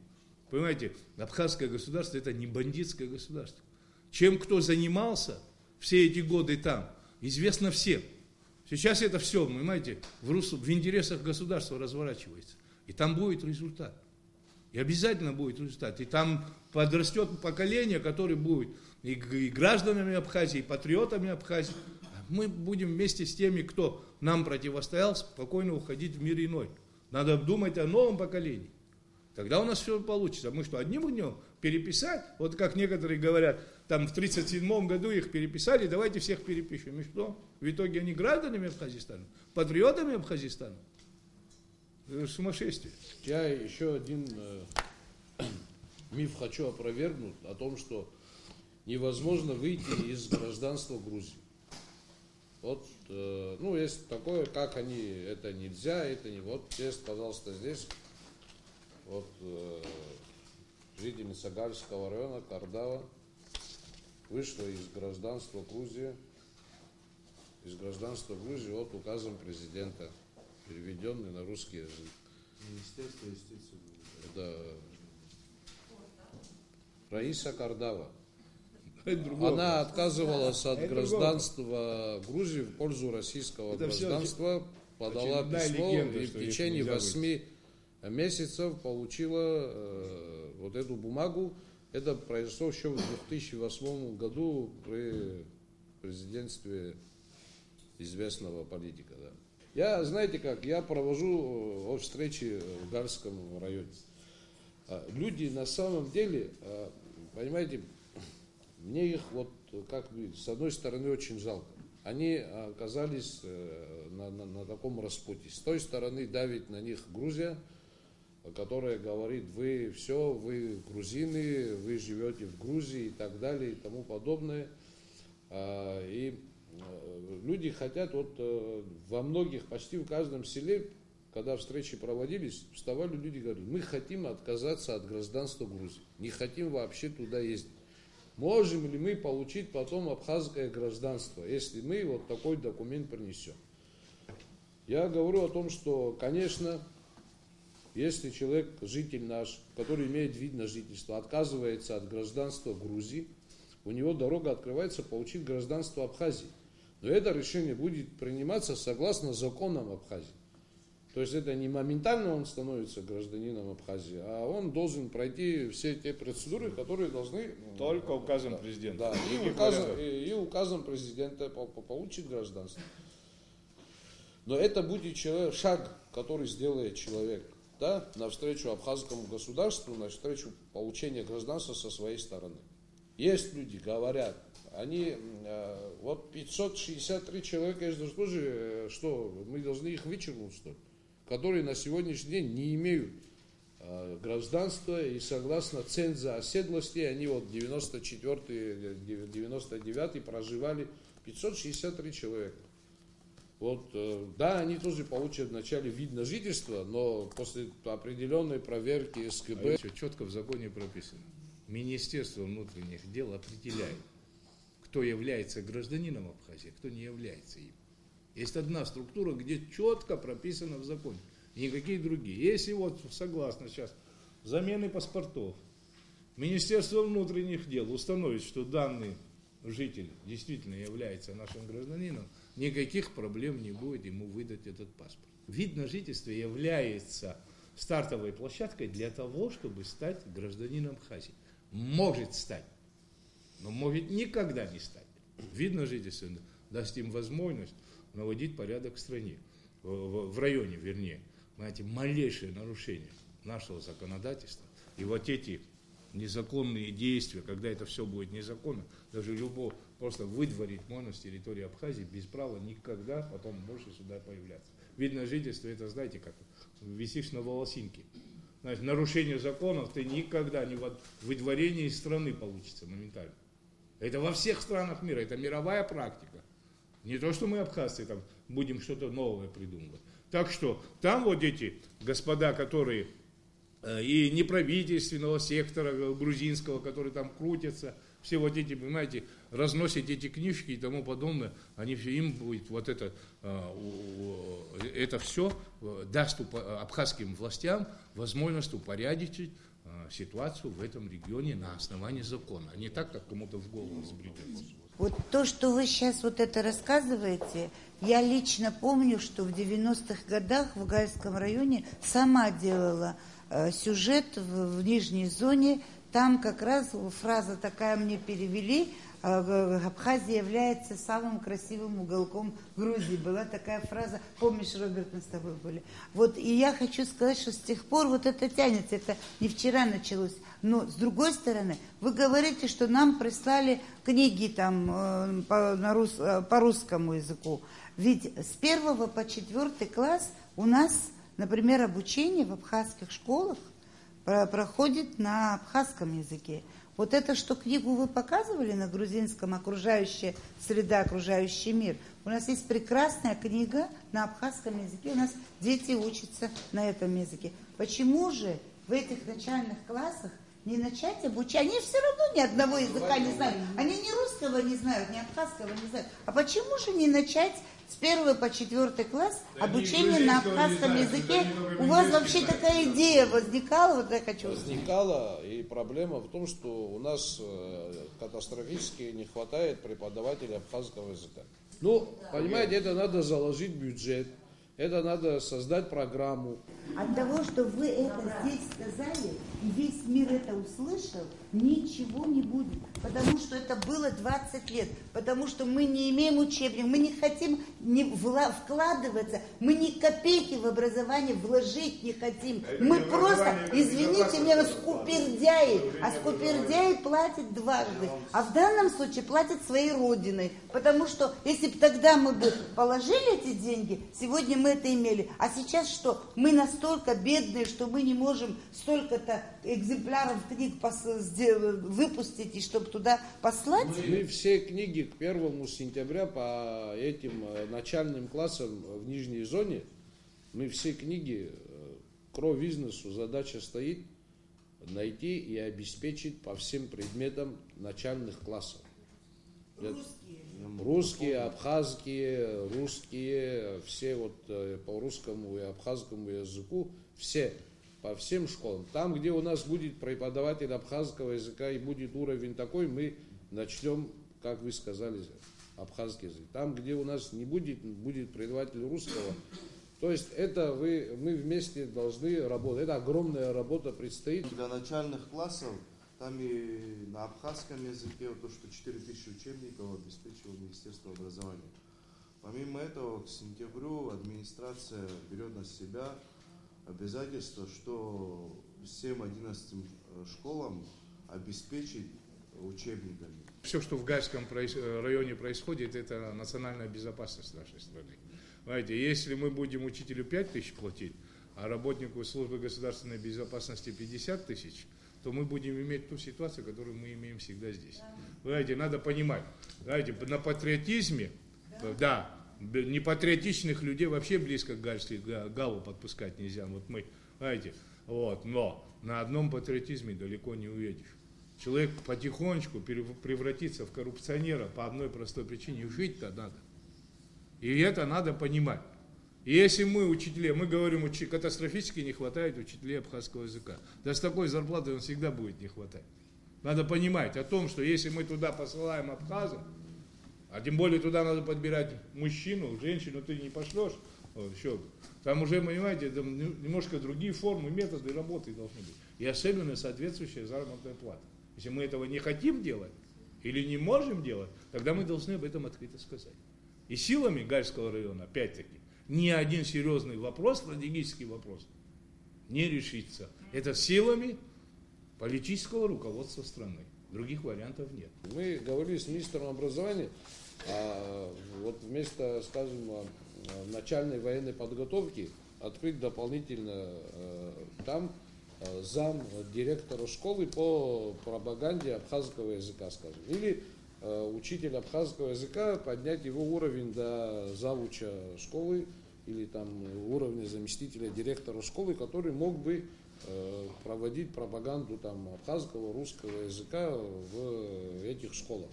Понимаете, абхазское государство это не бандитское государство. Чем кто занимался все эти годы там, известно всем. Сейчас это все, понимаете, в, рус... в интересах государства разворачивается. И там будет результат. И обязательно будет результат. И там подрастет поколение, которое будет и, гражданами Абхазии, и патриотами Абхазии. Мы будем вместе с теми, кто нам противостоял, спокойно уходить в мир иной. Надо думать о новом поколении. Тогда у нас все получится. Мы что, одним днем переписать? Вот как некоторые говорят, там в 1937 году их переписали, давайте всех перепишем. И что? В итоге они гражданами Абхазистана, патриотами Абхазистана. Это сумасшествие. Я еще один э, миф хочу опровергнуть о том, что невозможно выйти из гражданства Грузии. Вот, э, ну, есть такое, как они, это нельзя, это не, вот, есть, пожалуйста, здесь, вот, э, жительница Гальского района, Кардава, вышла из гражданства Грузии, из гражданства Грузии, вот указом президента, переведенный на русский язык. Министерство юстиции. Это Раиса Кардава. Она отказывалась от гражданства Грузии в пользу российского гражданства, подала письмо и в течение восьми месяцев получила э, вот эту бумагу. Это произошло еще в 2008 году при президентстве известного политика. Да. Я, знаете как, я провожу э, вот встречи в Гарском районе. А, Люди на самом деле, а, понимаете, мне их вот как бы с одной стороны очень жалко. Они оказались э, на, на- на таком распутье. С той стороны давит на них Грузия, которая говорит, вы все, вы грузины, вы живете в Грузии и так далее и тому подобное. А, И э, люди хотят, вот э, во многих, почти в каждом селе, когда встречи проводились, вставали люди и говорили, мы хотим отказаться от гражданства Грузии, не хотим вообще туда ездить. Можем ли мы получить потом абхазское гражданство, если мы вот такой документ принесем? Я говорю о том, что, конечно, если человек, житель наш, который имеет вид на жительство, отказывается от гражданства Грузии, у него дорога открывается получить гражданство Абхазии. Но это решение будет приниматься согласно законам Абхазии. То есть это не моментально он становится гражданином Абхазии, а он должен пройти все те процедуры, которые должны... Только указом Да, президента. Да, и, указом, и, и указом президента по- по- получит гражданство. Но это будет человек, шаг, который сделает человек да, навстречу абхазскому государству, навстречу получения гражданства со своей стороны. Есть люди, говорят, они, э, вот 563 человека, же тоже, э, что, мы должны их вычеркнуть, что ли? Которые на сегодняшний день не имеют э, гражданства и согласно ценза оседлости, они вот 94-99 проживали 563 человека. Вот, э, да, они тоже получат вначале вид на жительство, но после определенной проверки А СКБ еще четко в законе прописано. Министерство внутренних дел определяет, кто является гражданином Абхазии, а кто не является им. Есть одна структура, где четко прописано в законе, никакие другие. Если вот согласно сейчас замены паспортов, Министерство внутренних дел установит, что данный житель действительно является нашим гражданином, никаких проблем не будет ему выдать этот паспорт. Вид на жительство является стартовой площадкой для того, чтобы стать гражданином Абхазии. Может стать, но может никогда не стать. Вид на жительство даст им возможность наводить порядок в стране, в, районе, вернее. Знаете, малейшее нарушение нашего законодательства и вот эти незаконные действия, когда это все будет незаконно, даже любого просто выдворить можно с территории Абхазии без права никогда потом больше сюда появляться. Видно жительство, это знаете, как висишь на волосинке. Знаешь, нарушение законов ты никогда не в выдворение из страны получится моментально. Это во всех странах мира, это мировая практика. Не то, что мы абхазцы там будем что-то новое придумывать. Так что там вот эти господа, которые э, и неправительственного сектора э, грузинского, которые там крутятся, все вот эти, понимаете, разносят эти книжки и тому подобное, они все, им будет вот это, э, это все даст абхазским властям возможность упорядочить ситуацию в этом регионе на основании закона, а не так, как кому-то в голову взбредется. Вот то, что вы сейчас вот это рассказываете, я лично помню, что в 90-х годах в Гальском районе сама делала э, сюжет в, в нижней зоне. Там как раз фраза такая мне перевели – Абхазия является самым красивым уголком Грузии. Была такая фраза, помнишь, Роберт, мы с тобой были. Вот, и я хочу сказать, что с тех пор вот это тянется, это не вчера началось. Но, с другой стороны, вы говорите, что нам прислали книги там э, по, на рус, э, по русскому языку. Ведь с первого по четвертый класс у нас, например, обучение в абхазских школах проходит на абхазском языке. Вот это, что книгу вы показывали на грузинском «Окружающая среда, окружающий мир», у нас есть прекрасная книга на абхазском языке, у нас дети учатся на этом языке. Почему же в этих начальных классах не начать обучать? Они все равно ни одного языка не знают. Они ни русского не знают, ни абхазского не знают. А почему же не начать с первого по четвертый класс обучение на абхазском языке. У вас вообще такая идея возникала, вот я хочу Возникала, и проблема в том, что у нас э, катастрофически не хватает преподавателей абхазского языка. Ну, понимаете, это надо заложить бюджет, это надо создать программу. От того, что вы это здесь сказали, и весь мир это услышал, ничего не будет. Потому что это было 20 лет. Потому что мы не имеем учебник, мы не хотим не вкладываться, мы ни копейки в образование вложить не хотим. Это мы просто, извините меня, скупердяи. А скупердяи платят дважды. А в данном случае платят своей родиной. Потому что если бы тогда мы бы положили эти деньги, сегодня мы это имели. А сейчас что? Мы настолько бедные, что мы не можем столько-то экземпляров книг выпустить и чтобы туда послать? Мы все книги к первому сентября по этим э, начальным классам в нижней зоне, мы все книги э, к бизнесу задача стоит найти и обеспечить по всем предметам начальных классов. Русские. Русские, абхазские, русские, все вот э, по русскому и абхазскому языку, все по всем школам. Там, где у нас будет преподаватель абхазского языка и будет уровень такой, мы начнем, как вы сказали, абхазский язык. Там, где у нас не будет, будет преподаватель русского. То есть это вы, мы вместе должны работать. Это огромная работа предстоит. Для начальных классов там и на абхазском языке вот то, что 4000 учебников обеспечило Министерство образования. Помимо этого, к сентябрю администрация берет на себя обязательство, что всем 11 э, школам обеспечить учебниками. Все, что в Гайском э, районе происходит, это национальная безопасность нашей страны. Знаете, если мы будем учителю 5 тысяч платить, а работнику службы государственной безопасности 50 тысяч, то мы будем иметь ту ситуацию, которую мы имеем всегда здесь. Знаете, надо понимать, знаете, на патриотизме, да, да непатриотичных людей вообще близко к Галу подпускать нельзя. Вот мы, знаете, вот, но на одном патриотизме далеко не уедешь. Человек потихонечку превратится в коррупционера по одной простой причине. Жить-то надо. И это надо понимать. И если мы, учителя, мы говорим, учи, катастрофически не хватает учителей абхазского языка. Да с такой зарплатой он всегда будет не хватать. Надо понимать о том, что если мы туда посылаем абхазов, а тем более туда надо подбирать мужчину, женщину ты не пошлешь. Вот, еще. Там уже, понимаете, там немножко другие формы, методы работы должны быть. И особенно соответствующая заработная плата. Если мы этого не хотим делать или не можем делать, тогда мы должны об этом открыто сказать. И силами Гальского района, опять-таки, ни один серьезный вопрос, стратегический вопрос, не решится. Это силами политического руководства страны. Других вариантов нет. Мы говорили с министром образования, а вот вместо, скажем, начальной военной подготовки открыть дополнительно э, там э, зам директора школы по пропаганде абхазского языка, скажем. Или учитель абхазского языка поднять его уровень до завуча школы или там уровня заместителя директора школы, который мог бы проводить пропаганду там, абхазского, русского языка в этих школах.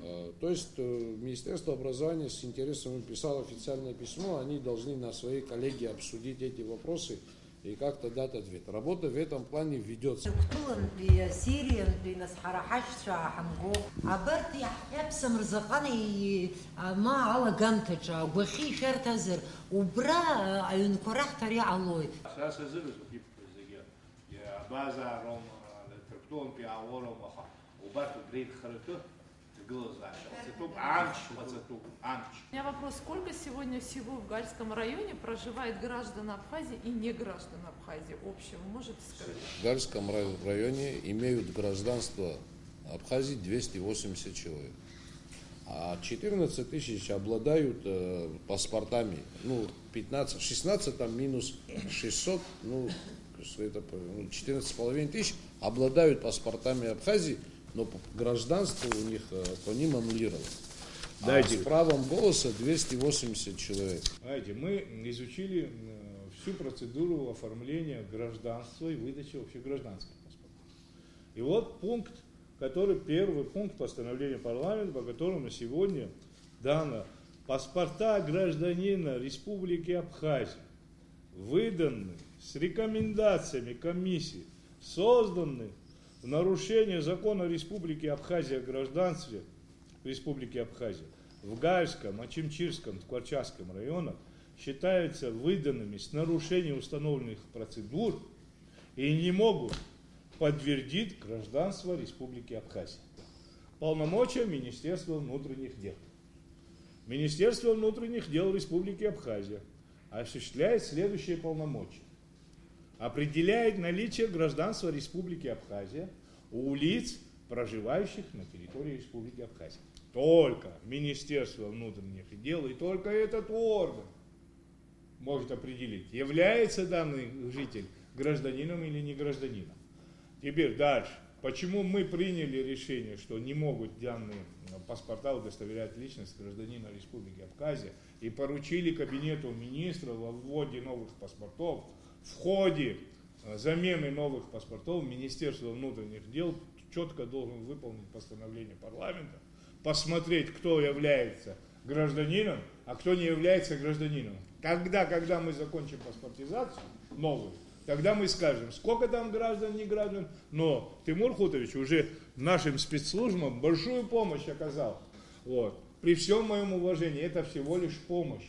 Э, то есть э, Министерство образования с интересом писало официальное письмо, они должны на своей коллегии обсудить эти вопросы и как-то дать ответ. Работа в этом плане ведется. Baza rom, le trepton pe aolo, maha. U batu greit хрăcă, глаза. Цветок амч. У меня вопрос, сколько сегодня всего в Гальском районе проживает граждан Абхазии и не граждан Абхазии общего? Можете сказать? В Гальском рай- районе имеют гражданство Абхазии 280 человек. А 14 тысяч обладают э, паспортами. Ну, 15, 16 там минус 600, ну, это по- ну, 14 с половиной тысяч обладают паспортами Абхазии, но гражданство у них э, по ним аннулировано. Дайте. А с правом голоса 280 человек. Знаете, мы изучили э, всю процедуру оформления гражданства и выдачи общегражданских паспортов. И вот пункт, который первый пункт постановления парламента, по которому сегодня дано паспорта гражданина Республики Абхазия, выданные с рекомендациями комиссии, созданные в нарушение закона Республики Абхазия о гражданстве Республики Абхазия в Гальском, Ачимчирском, Ткварчарском районах считаются выданными с нарушением установленных процедур и не могут подтвердить гражданство Республики Абхазия. Полномочия Министерства внутренних дел. Министерство внутренних дел Республики Абхазия осуществляет следующие полномочия. Определяет наличие гражданства Республики Абхазия у лиц, проживающих на территории Республики Абхазия. Только Министерство внутренних дел и только этот орган может определить, является данный житель гражданином или не гражданином. Теперь дальше. Почему мы приняли решение, что не могут данные э, паспорта удостоверять личность гражданина Республики Абхазия и поручили Кабинету министров во вводе новых паспортов в ходе э, замены новых паспортов Министерство внутренних дел четко должен выполнить постановление парламента, посмотреть, кто является гражданином, а кто не является гражданином. Тогда, когда мы закончим паспортизацию новую, тогда мы скажем, сколько там граждан, не граждан. Но Тимур Хутович уже нашим спецслужбам большую помощь оказал. Вот. При всем моем уважении, это всего лишь помощь.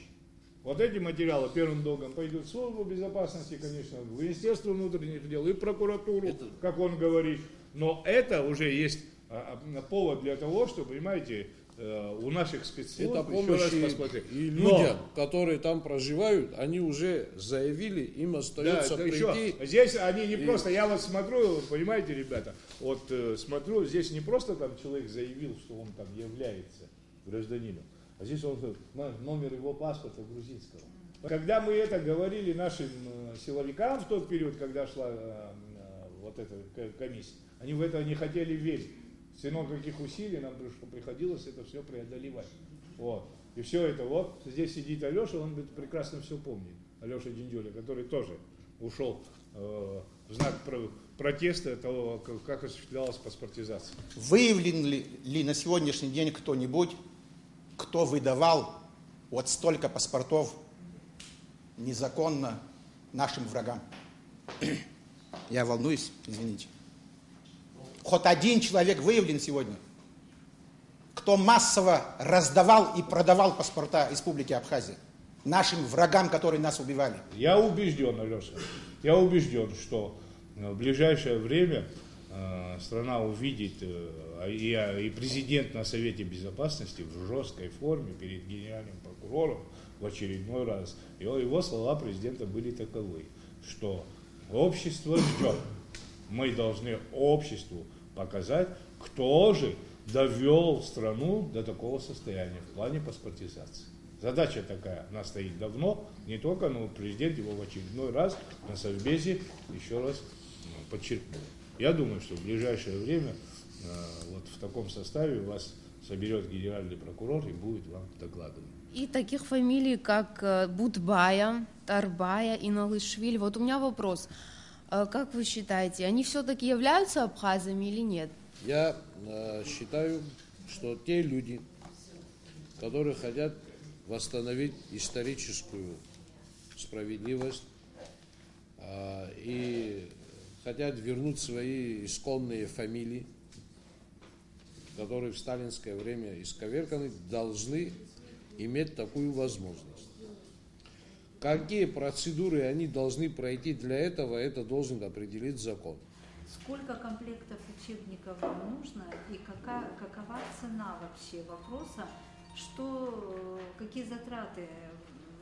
Вот эти материалы первым долгом пойдут в службу безопасности, конечно, в Министерство внутренних дел и прокуратуру, как он говорит. Но это уже есть а, а, повод для того, что, понимаете, э, у наших спецслужб Это еще помощь раз и, посмотреть. и Но- людям, которые там проживают, они уже заявили, им остается да прийти. еще, здесь они не и- просто, я вот смотрю, понимаете, ребята, вот э, смотрю, здесь не просто там человек заявил, что он там является гражданином, а здесь он говорит, «На- номер его паспорта грузинского. Когда мы это говорили нашим э, силовикам в тот период, когда шла э, э, вот эта комиссия, они в это не хотели верить. Равно каких усилий нам приходилось это все преодолевать. Вот. И все это вот, здесь сидит Алеша, он говорит, прекрасно все помнит. Алеша Диндюля, который тоже ушел в знак про- протеста того, как- осуществлялась паспортизация. Выявлен ли на сегодняшний день кто-нибудь, кто выдавал вот столько паспортов незаконно нашим врагам? Я волнуюсь, извините. Хоть один человек выявлен сегодня, кто массово раздавал и продавал паспорта Республики Абхазия нашим врагам, которые нас убивали. Я убежден, Алеша, я убежден, что в ближайшее время страна увидит, э, и, а, и президент на Совете Безопасности в жесткой форме перед генеральным прокурором в очередной раз. Его, его слова президента были таковы, что общество ждет. Мы должны обществу показать, кто же довел страну до такого состояния в плане паспортизации. Задача такая, она стоит давно, не только, но президент его в очередной раз на Совбезе еще раз ну, подчеркнул. Я думаю, что в ближайшее время э, вот в таком составе вас соберет генеральный прокурор и будет вам докладывать. И таких фамилий, как э, Будбая, Тарбая и Налышвили. Вот у меня вопрос. Э, Как вы считаете, они все-таки являются абхазами или нет? Я э, считаю, что те люди, которые хотят восстановить историческую справедливость, э, и хотят вернуть свои исконные фамилии, которые в сталинское время исковерканы, должны иметь такую возможность. Какие процедуры они должны пройти для этого, это должен определить закон. Сколько комплектов учебников нужно и какая, какова цена вообще вопроса, что, какие затраты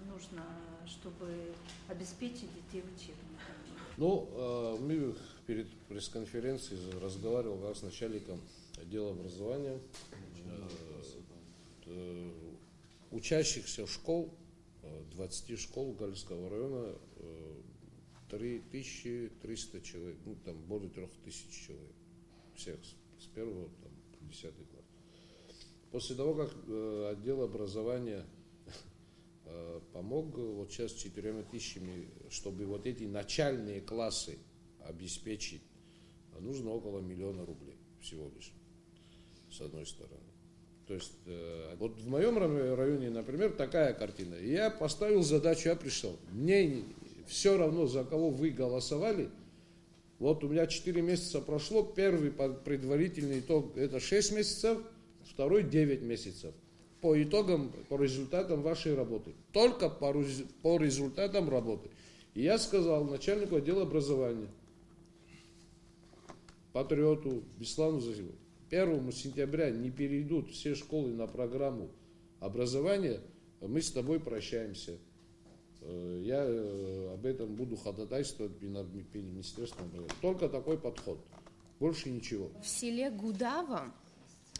нужно, чтобы обеспечить детей учебниками? Ну, э, мы перед пресс-конференцией разговаривал как с начальником отдела образования. Э, э, учащихся школ, 20 школ Гальского района, 3300 человек, ну там более 3000 человек, всех с первого там, по 10 класс. После того, как отдел образования помог вот сейчас четырьмя тысячами, чтобы вот эти начальные классы обеспечить, нужно около миллиона рублей всего лишь, с одной стороны. То есть, э, вот в моем районе, например, такая картина. Я поставил задачу, я пришел. Мне все равно, за кого вы голосовали. Вот у меня 4 месяца прошло. Первый предварительный итог это 6 месяцев, второй 9 месяцев по итогам, по результатам вашей работы. Только по, по результатам работы. И я сказал начальнику отдела образования, патриоту Беслану Зазиву, 1 сентября не перейдут все школы на программу образования, мы с тобой прощаемся. Э, я э, об этом буду ходатайствовать перед Министерством Только такой подход. Больше ничего. В селе Гудава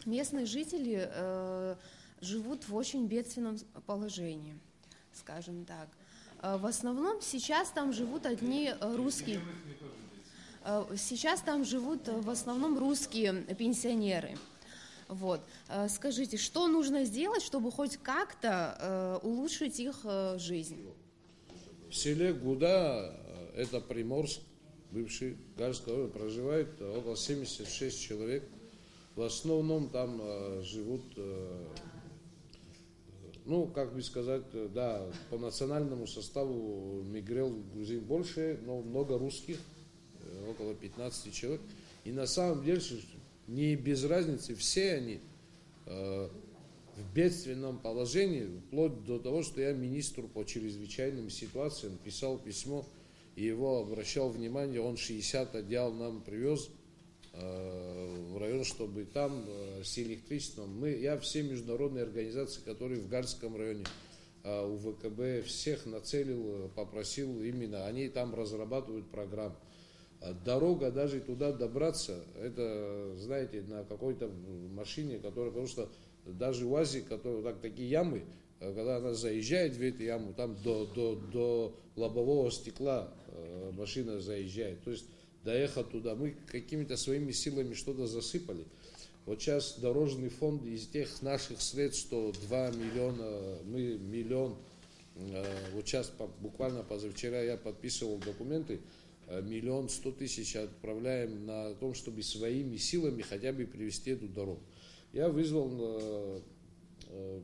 местные жители э, живут в очень бедственном положении, скажем так. Э, в основном сейчас там живут одни э, русские. Э, сейчас там живут в основном русские пенсионеры. Вот. Скажите, что нужно сделать, чтобы хоть как-то улучшить их жизнь? В селе Гуда, это Приморск, бывший район, проживает около 76 человек. В основном там живут ну, как бы сказать, э, да, по национальному составу мигрел грузин больше, но много русских, э, около 15 человек. И на самом деле, не без разницы, все они э, в бедственном положении, вплоть до того, что я министру по чрезвычайным ситуациям писал письмо, и его обращал внимание, он 60 одеял нам привез, в район, чтобы там э, с электричеством. Мы, я все международные организации, которые в Гальском районе, э, у ВКБ, всех нацелил, э, попросил именно, они там разрабатывают программу. А дорога даже туда добраться, это, знаете, на какой-то машине, которая, потому что даже УАЗик, который так такие ямы, когда она заезжает в эту яму, там до, до, до лобового стекла машина заезжает. То есть доехать туда. Мы какими-то своими силами что-то засыпали. Вот сейчас дорожный фонд из тех наших средств, что 2 миллиона, мы миллион, э, вот сейчас буквально позавчера я подписывал документы, э, миллион сто тысяч отправляем на том, чтобы своими силами хотя бы привести эту дорогу. Я вызвал э,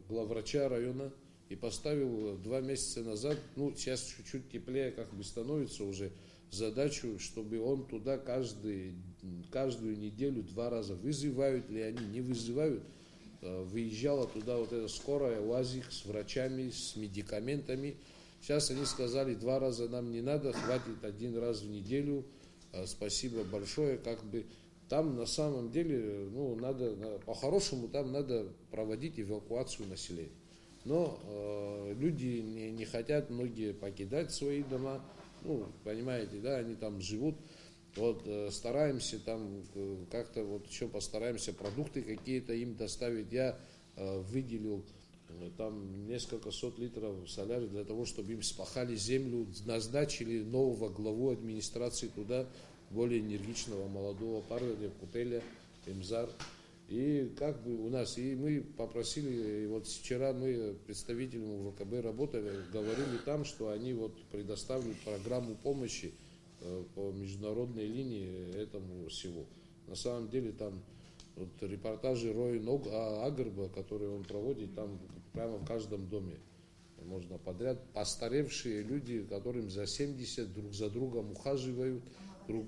главврача района и поставил два месяца назад, ну сейчас чуть-чуть теплее как бы становится уже, задачу, чтобы он туда каждый, каждую неделю два раза вызывают ли они, не вызывают. Э, выезжала туда вот эта скорая УАЗик с врачами, с медикаментами. Сейчас они сказали, два раза нам не надо, хватит один раз в неделю. Э, спасибо большое. Как бы там на самом деле, ну, надо, по-хорошему там надо проводить эвакуацию населения. Но э, люди не, не хотят многие покидать свои дома ну, понимаете, да, они там живут, вот э, стараемся там э, как-то вот еще постараемся продукты какие-то им доставить. Я э, выделил э, там несколько сот литров соляры для того, чтобы им спахали землю, назначили нового главу администрации туда, более энергичного молодого парня, Кутеля, Эмзар. И как бы у нас, и мы попросили, и вот вчера мы представителям ВКБ работали, говорили там, что они вот предоставили программу помощи э, по международной линии этому всего. На самом деле там вот репортажи Рои Ног, а, Агрба, которые он проводит, там прямо в каждом доме. можно подряд, постаревшие люди, которым за 70 друг за другом ухаживают, друг,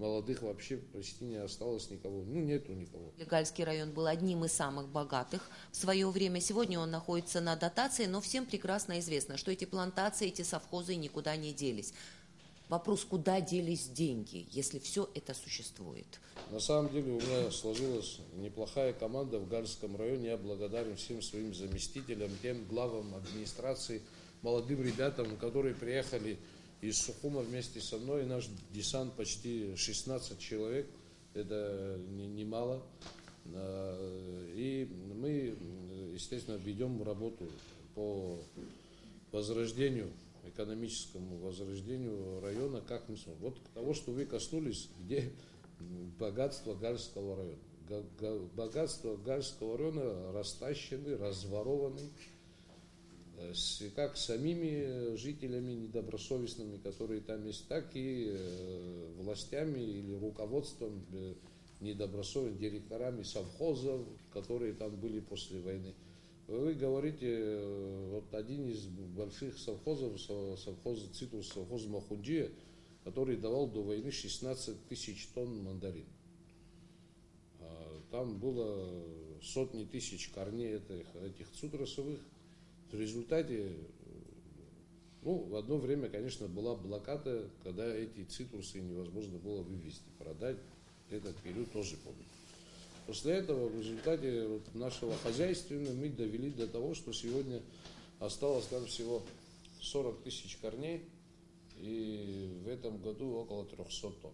молодых вообще почти не осталось никого, ну нету никого. Гальский район был одним из самых богатых в свое время. Сегодня он находится на дотации, но всем прекрасно известно, что эти плантации, эти совхозы никуда не делись. Вопрос, куда делись деньги, если все это существует? На самом деле у меня сложилась неплохая команда в Гальском районе. Я благодарен всем своим заместителям, тем главам администрации, молодым ребятам, которые приехали из Сухума вместе со мной. Наш десант почти 16 человек. Это немало. А, и мы, естественно, ведем работу по возрождению экономическому возрождению района, как мы смотрим. Вот того, что вы коснулись, где богатство Гальского района. Богатство Гальского района растащены, разворованы, как самими жителями недобросовестными, которые там есть, так и э, властями или руководством э, недобросовестными директорами совхозов, которые там были после войны. Вы говорите, э, вот один из больших совхозов, совхоз Цитрус, совхоз Махунджия, который давал до войны 16 тысяч тонн мандарин. А, там было сотни тысяч корней этих, этих цитрусовых. В результате, э, ну, в одно время, конечно, была блокада, когда эти цитрусы невозможно было вывести, продать. Этот период тоже помню. После этого в результате вот нашего хозяйственного мы довели до того, что сегодня осталось там всего 40 тысяч корней, и в этом году около 300 тонн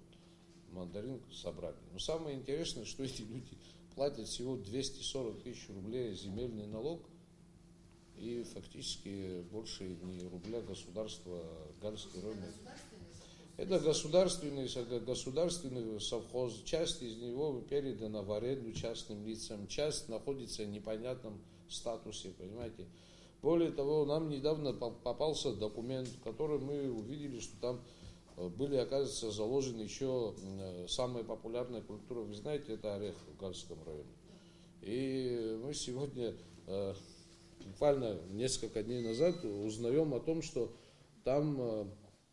мандарин собрали. Но самое интересное, что эти люди платят всего 240 тысяч рублей земельный налог, и фактически больше ни рубля государства Гальской района это государственный, государственный совхоз. Часть из него передана в аренду частным лицам, часть находится в непонятном статусе, понимаете. Более того, нам недавно попался документ, в котором мы увидели, что там э, были, оказывается, заложены еще э, самая популярная культура, вы знаете, это орех в Гальском районе. И мы сегодня, э, буквально несколько дней назад, узнаем о том, что там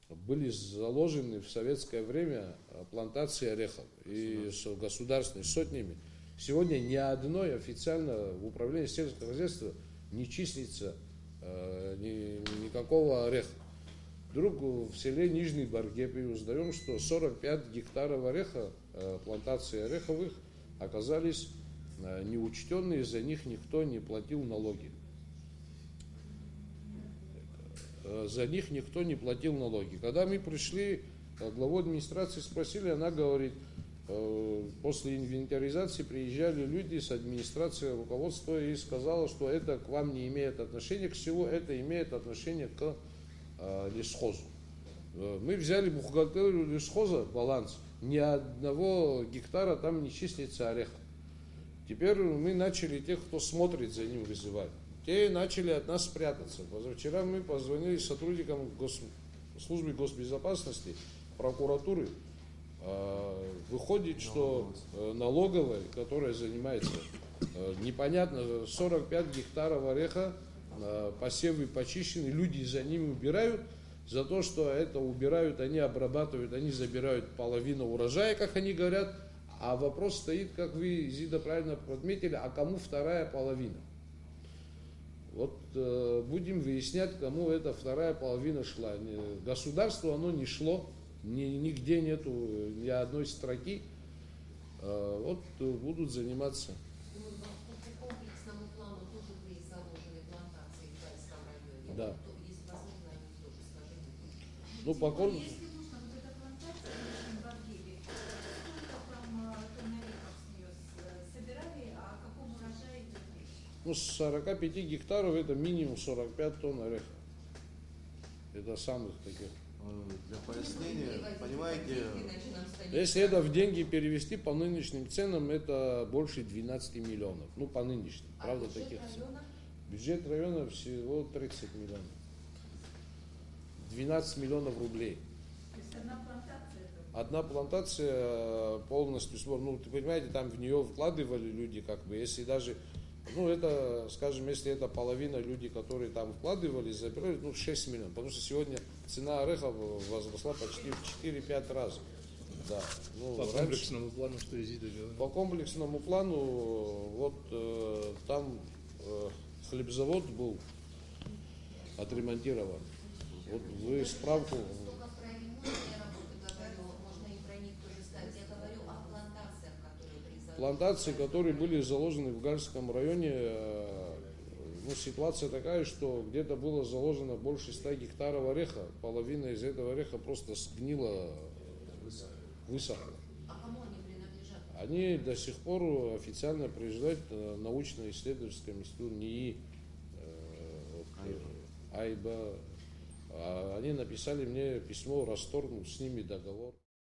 были заложены в советское время э, плантации орехов и государственные сотнями. Сегодня ни одной официально в управлении сельского хозяйства не числится э, ни, никакого ореха. Вдруг в селе Нижний Баргепи узнаем, что 45 гектаров ореха, э, плантации ореховых, оказались э, неучтенные, за них никто не платил налоги. Э, за них никто не платил налоги. Когда мы пришли, э, главу администрации спросили, она говорит, э, после инвентаризации приезжали люди с администрации руководства и сказала, что это к вам не имеет отношения к всего, это имеет отношение к лесхозу. Мы взяли бухгалтерию лесхоза, баланс, ни одного гектара там не числится ореха. Теперь мы начали тех, кто смотрит за ним, вызывать те начали от нас прятаться. Позавчера мы позвонили сотрудникам гос... службы госбезопасности, прокуратуры. А, выходит, что э, налоговая, которая занимается э, непонятно 45 гектаров ореха, э, посевы почищены, люди за ними убирают, за то, что это убирают, они обрабатывают, они забирают половину урожая, как они говорят, а вопрос стоит, как вы, Зида, правильно подметили, а кому вторая половина? Вот э, будем выяснять, кому эта вторая половина шла. Государству оно не шло, ни, нигде нету ни одной строки. Э, вот э, будут заниматься. Да. Ну, по, ну, Ну, с 45 гектаров это минимум 45 тонн ореха. Это самых таких. Э, для пояснения, понимаете... Если это в деньги перевести по нынешним ценам, это больше 12 миллионов. Ну, по нынешним. А Правда, бюджет таких района? Бюджет района всего 30 миллионов. 12 миллионов рублей. То есть одна плантация? Одна плантация полностью, ну, ты понимаете, там в нее вкладывали люди, как бы, если даже Ну, это, скажем, если это половина людей, которые там вкладывались, забирали, ну, 6 миллионов. Потому что сегодня цена ореха возросла почти в 4-5 раз. Да. Ну, По раньше- комплексному плану, что Изида говорила. по комплексному плану, вот э, там э, хлебзавод был отремонтирован. Вот вы справку, Только про ремонтные работы говорю, можно и про них тоже сказать. Я говорю о плантациях, которые при заводе. Плантации, которые были заложены в Гальском районе, э, ну, ситуация такая, что где-то было заложено больше 100 гектаров ореха, половина из этого ореха просто сгнила, высохла. А кому они принадлежат? Они до сих пор официально приезжают на научно-исследовательском институте НИИ, э, э, Айба. А Они написали мне письмо, расторгнуть с ними договор.